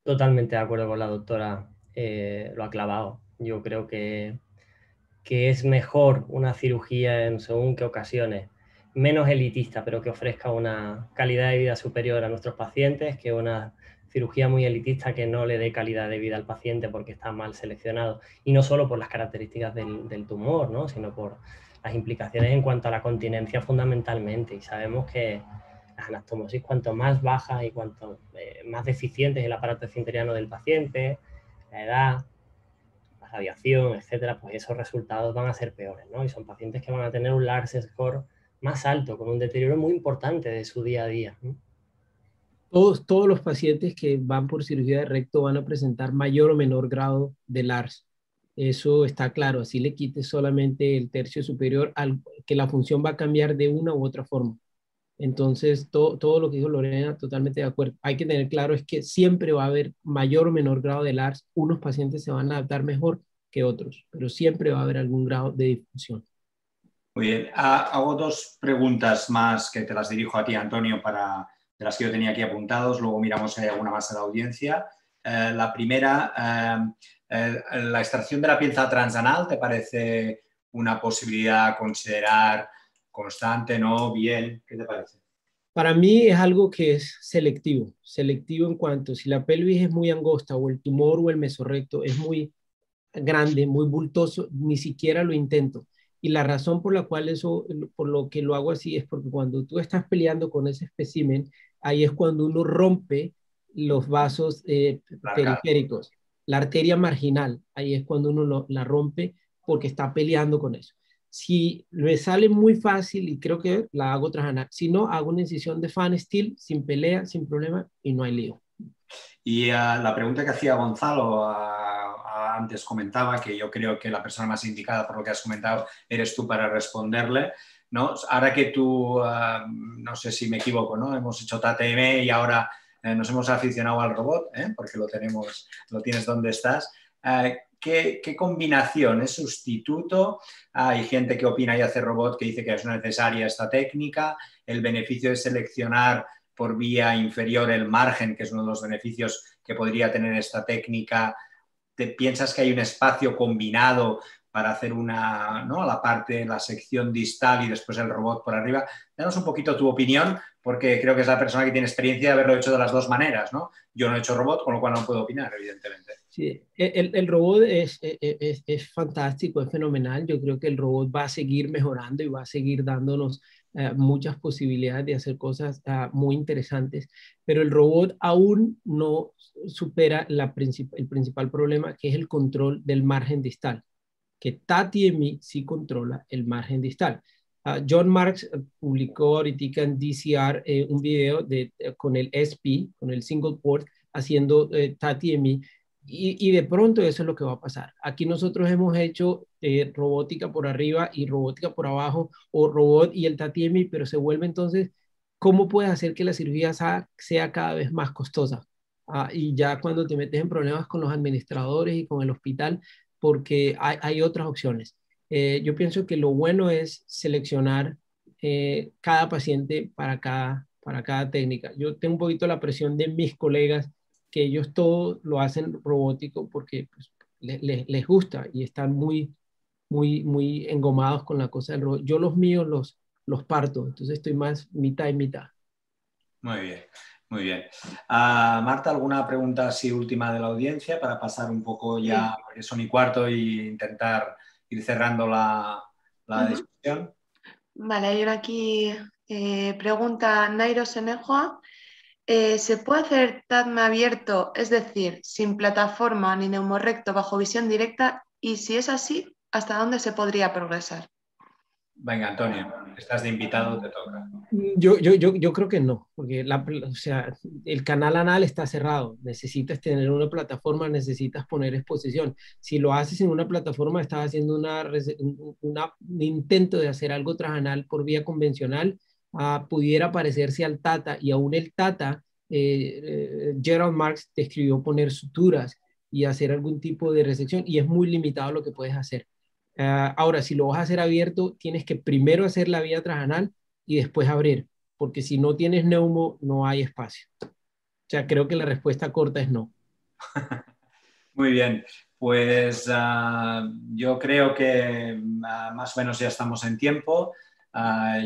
Totalmente de acuerdo con la doctora, eh, lo ha clavado. Yo creo que que es mejor una cirugía en según qué ocasiones, menos elitista, pero que ofrezca una calidad de vida superior a nuestros pacientes que una cirugía muy elitista que no le dé calidad de vida al paciente porque está mal seleccionado. Y no solo por las características del, tumor, ¿no? sino por las implicaciones en cuanto a la continencia fundamentalmente. Y sabemos que las anastomosis, cuanto más baja y cuanto eh, más deficiente es el aparato esfinteriano del paciente, la edad, radiación, etcétera, pues esos resultados van a ser peores, ¿no? Y son pacientes que van a tener un large score más alto, con un deterioro muy importante de su día a día. Todos, todos los pacientes que van por cirugía de recto van a presentar mayor o menor grado de LARS. Eso está claro, así le quite solamente el tercio superior, que la función va a cambiar de una u otra forma. Entonces, todo, todo lo que dijo Lorena, totalmente de acuerdo. Hay que tener claro es que siempre va a haber mayor o menor grado de LARS. Unos pacientes se van a adaptar mejor que otros, pero siempre va a haber algún grado de difusión. Muy bien. Ah, hago dos preguntas más que te las dirijo a ti, Antonio, para, de las que yo tenía aquí apuntados. Luego miramos si hay alguna más a la audiencia. Eh, la primera, eh, la extracción de la pieza transanal, ¿te parece una posibilidad a considerar constante, no? Bien, ¿qué te parece? Para mí es algo que es selectivo, selectivo en cuanto si la pelvis es muy angosta o el tumor o el mesorrecto es muy grande, muy bultoso, ni siquiera lo intento. Y la razón por la cual eso, por lo que lo hago así es porque cuando tú estás peleando con ese espécimen, ahí es cuando uno rompe los vasos eh, periféricos, la arteria marginal, ahí es cuando uno la rompe porque está peleando con eso. Si me sale muy fácil y creo que la hago tras si no, hago una incisión de fan steel sin pelea, sin problema y no hay lío. Y ah, la pregunta que hacía Gonzalo ah, antes comentaba, que yo creo que la persona más indicada por lo que has comentado eres tú para responderle. ¿no? Ahora que tú, ah, no sé si me equivoco, ¿no? hemos hecho TATM y ahora eh, nos hemos aficionado al robot, ¿eh? porque lo, tenemos, lo tienes donde estás. ¿Qué, combinación? ¿Es sustituto? Hay gente que opina y hace robot que dice que es necesaria esta técnica. El beneficio de seleccionar por vía inferior el margen, que es uno de los beneficios que podría tener esta técnica. ¿Te piensas que hay un espacio combinado para hacer una, ¿no? la parte, la sección distal y después el robot por arriba? Danos un poquito tu opinión, porque creo que es la persona que tiene experiencia de haberlo hecho de las dos maneras, ¿no? Yo no he hecho robot, con lo cual no puedo opinar, evidentemente. Sí, el, robot es, es, es, fantástico, es fenomenal. Yo creo que el robot va a seguir mejorando y va a seguir dándonos eh, muchas posibilidades de hacer cosas ah, muy interesantes, pero el robot aún no supera el principal problema, que es el control del margen distal, que TATI sí controla el margen distal. Ah, John Marks eh, publicó ahorita en DCR eh, un video de, con el SP, con el single port, haciendo TATI y, de pronto eso es lo que va a pasar. Aquí nosotros hemos hecho eh, robótica por arriba y robótica por abajo, o robot y el TATIEMI, pero se vuelve entonces, ¿cómo puedes hacer que la cirugía sea, cada vez más costosa? Ah, y ya cuando te metes en problemas con los administradores y con el hospital, porque hay, otras opciones. Eh, yo pienso que lo bueno es seleccionar eh, cada paciente para cada, para cada técnica. Yo tengo un poquito la presión de mis colegas que ellos todo lo hacen robótico porque pues, les gusta y están muy, muy, muy engomados con la cosa del robot. Yo los míos los, los parto, entonces estoy más mitad y mitad. Muy bien, muy bien. Uh, Marta, ¿alguna pregunta así última de la audiencia para pasar un poco ya, porque son y cuarto, y intentar ir cerrando la, la discusión? Vale, hay una aquí Eh, pregunta Nairo Senejoa. Eh, ¿Se puede hacer TADME abierto, es decir, sin plataforma ni neumorrecto bajo visión directa? Y si es así, ¿hasta dónde se podría progresar? Venga, Antonio, estás de invitado, te toca. Yo, yo, yo, yo creo que no, porque o sea, el canal anal está cerrado. Necesitas tener una plataforma, necesitas poner exposición. Si lo haces en una plataforma, estás haciendo una, una un intento de hacer algo transanal por vía convencional, uh, pudiera parecerse al Tata, y aún el Tata, eh, eh, Gerald Marx describió poner suturas y hacer algún tipo de resección, y es muy limitado lo que puedes hacer. Ah, ahora, si lo vas a hacer abierto, tienes que primero hacer la vía transanal y después abrir, porque si no tienes neumo, no hay espacio. O sea, creo que la respuesta corta es no. Muy bien, pues uh, yo creo que uh, más o menos ya estamos en tiempo.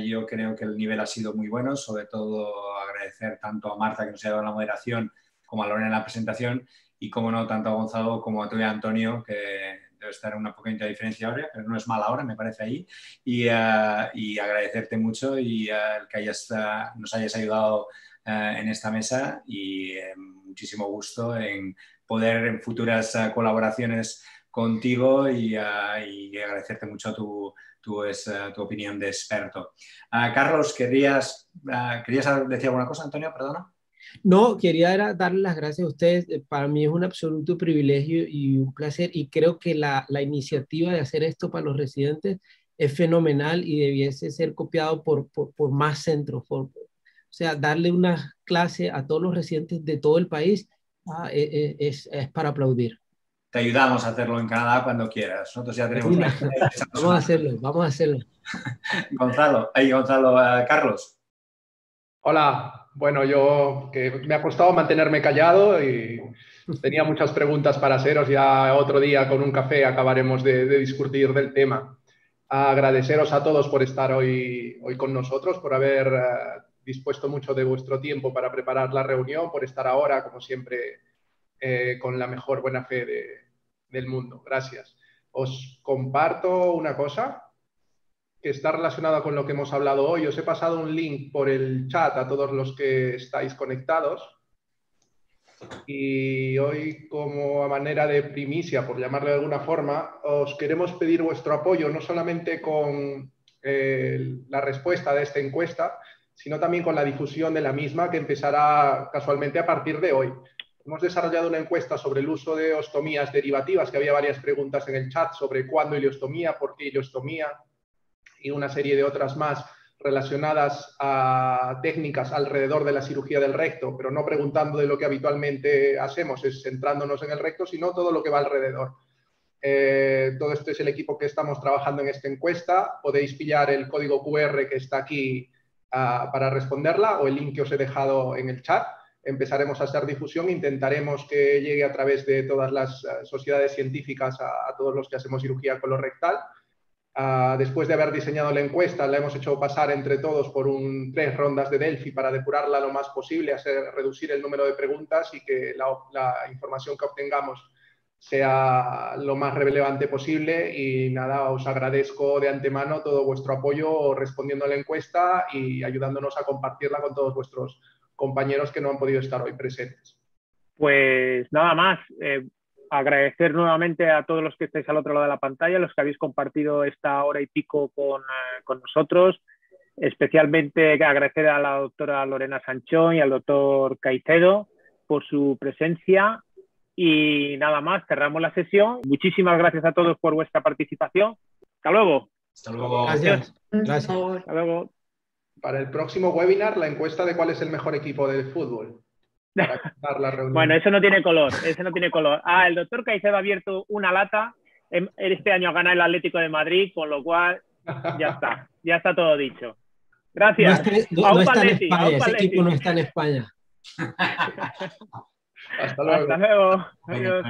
Yo creo que el nivel ha sido muy bueno, sobre todo agradecer tanto a Marta que nos ha dado la moderación como a Lorena en la presentación y, como no, tanto a Gonzalo como a tú y a Antonio, que debe estar una poquita diferencia ahora, pero no es mala hora, me parece ahí. Y, uh, y agradecerte mucho y uh, que hayas, uh, nos hayas ayudado en esta mesa y muchísimo gusto en poder en futuras colaboraciones contigo y, y, agradecerte mucho tu, tu, es, tu opinión de experto. Carlos, ¿querías, ¿querías decir alguna cosa, Antonio? Perdona. No, quería darle las gracias a ustedes. Eh, para mí es un absoluto privilegio y un placer y creo que la, la iniciativa de hacer esto para los residentes es fenomenal y debiese ser copiado por, por, por más centros. Por, o sea, darle una clase a todos los residentes de todo el país ah, es, e, e, es, es, para aplaudir. Te ayudamos a hacerlo en Canadá cuando quieras. Nosotros ya tenemos... vamos a hacerlo, vamos a hacerlo. Gonzalo, ahí Gonzalo, uh, Carlos. Hola, bueno, yo que me ha costado mantenerme callado y tenía muchas preguntas para haceros. Ya otro día con un café acabaremos de, de discutir del tema. Agradeceros a todos por estar hoy, hoy con nosotros, por haber uh, dispuesto mucho de vuestro tiempo para preparar la reunión, por estar ahora, como siempre, eh, con la mejor buena fe de, del mundo. Gracias. Os comparto una cosa está relacionada con lo que hemos hablado hoy. Os he pasado un link por el chat a todos los que estáis conectados. Y hoy, como a manera de primicia, por llamarle de alguna forma, os queremos pedir vuestro apoyo, no solamente con eh, la respuesta de esta encuesta, sino también con la difusión de la misma, que empezará casualmente a partir de hoy. Hemos desarrollado una encuesta sobre el uso de ostomías derivativas, que había varias preguntas en el chat sobre cuándo ileostomía, por qué ileostomía, y una serie de otras más relacionadas a técnicas alrededor de la cirugía del recto, pero no preguntando de lo que habitualmente hacemos, es centrándonos en el recto, sino todo lo que va alrededor. Eh, todo esto es el equipo que estamos trabajando en esta encuesta. Podéis pillar el código QR que está aquí uh, para responderla o el link que os he dejado en el chat. Empezaremos a hacer difusión, intentaremos que llegue a través de todas las uh, sociedades científicas a, a, todos los que hacemos cirugía colorectal. Uh, después de haber diseñado la encuesta, la hemos hecho pasar entre todos por un, tres rondas de Delphi para depurarla lo más posible, hacer, reducir el número de preguntas y que la, la, información que obtengamos sea lo más relevante posible. Y nada, os agradezco de antemano todo vuestro apoyo respondiendo a la encuesta y ayudándonos a compartirla con todos vuestros compañeros que no han podido estar hoy presentes. Pues nada más. Eh, agradecer nuevamente a todos los que estáis al otro lado de la pantalla, los que habéis compartido esta hora y pico con, eh, con nosotros. Especialmente agradecer a la doctora Lorena Sanchón y al doctor Caicedo por su presencia. Y nada más, cerramos la sesión. Muchísimas gracias a todos por vuestra participación. Hasta luego. Hasta luego. Gracias. Gracias. Hasta luego. Para el próximo webinar, la encuesta de cuál es el mejor equipo de fútbol. Bueno, eso no tiene color, eso no tiene color. Ah, el doctor Caicedo ha abierto una lata. Em, este año ha ganado el Atlético de Madrid, con lo cual ya está, ya está todo dicho. Gracias. No está, no, no está en España, ese equipo no está en España. Hasta luego. Hasta luego. Adiós.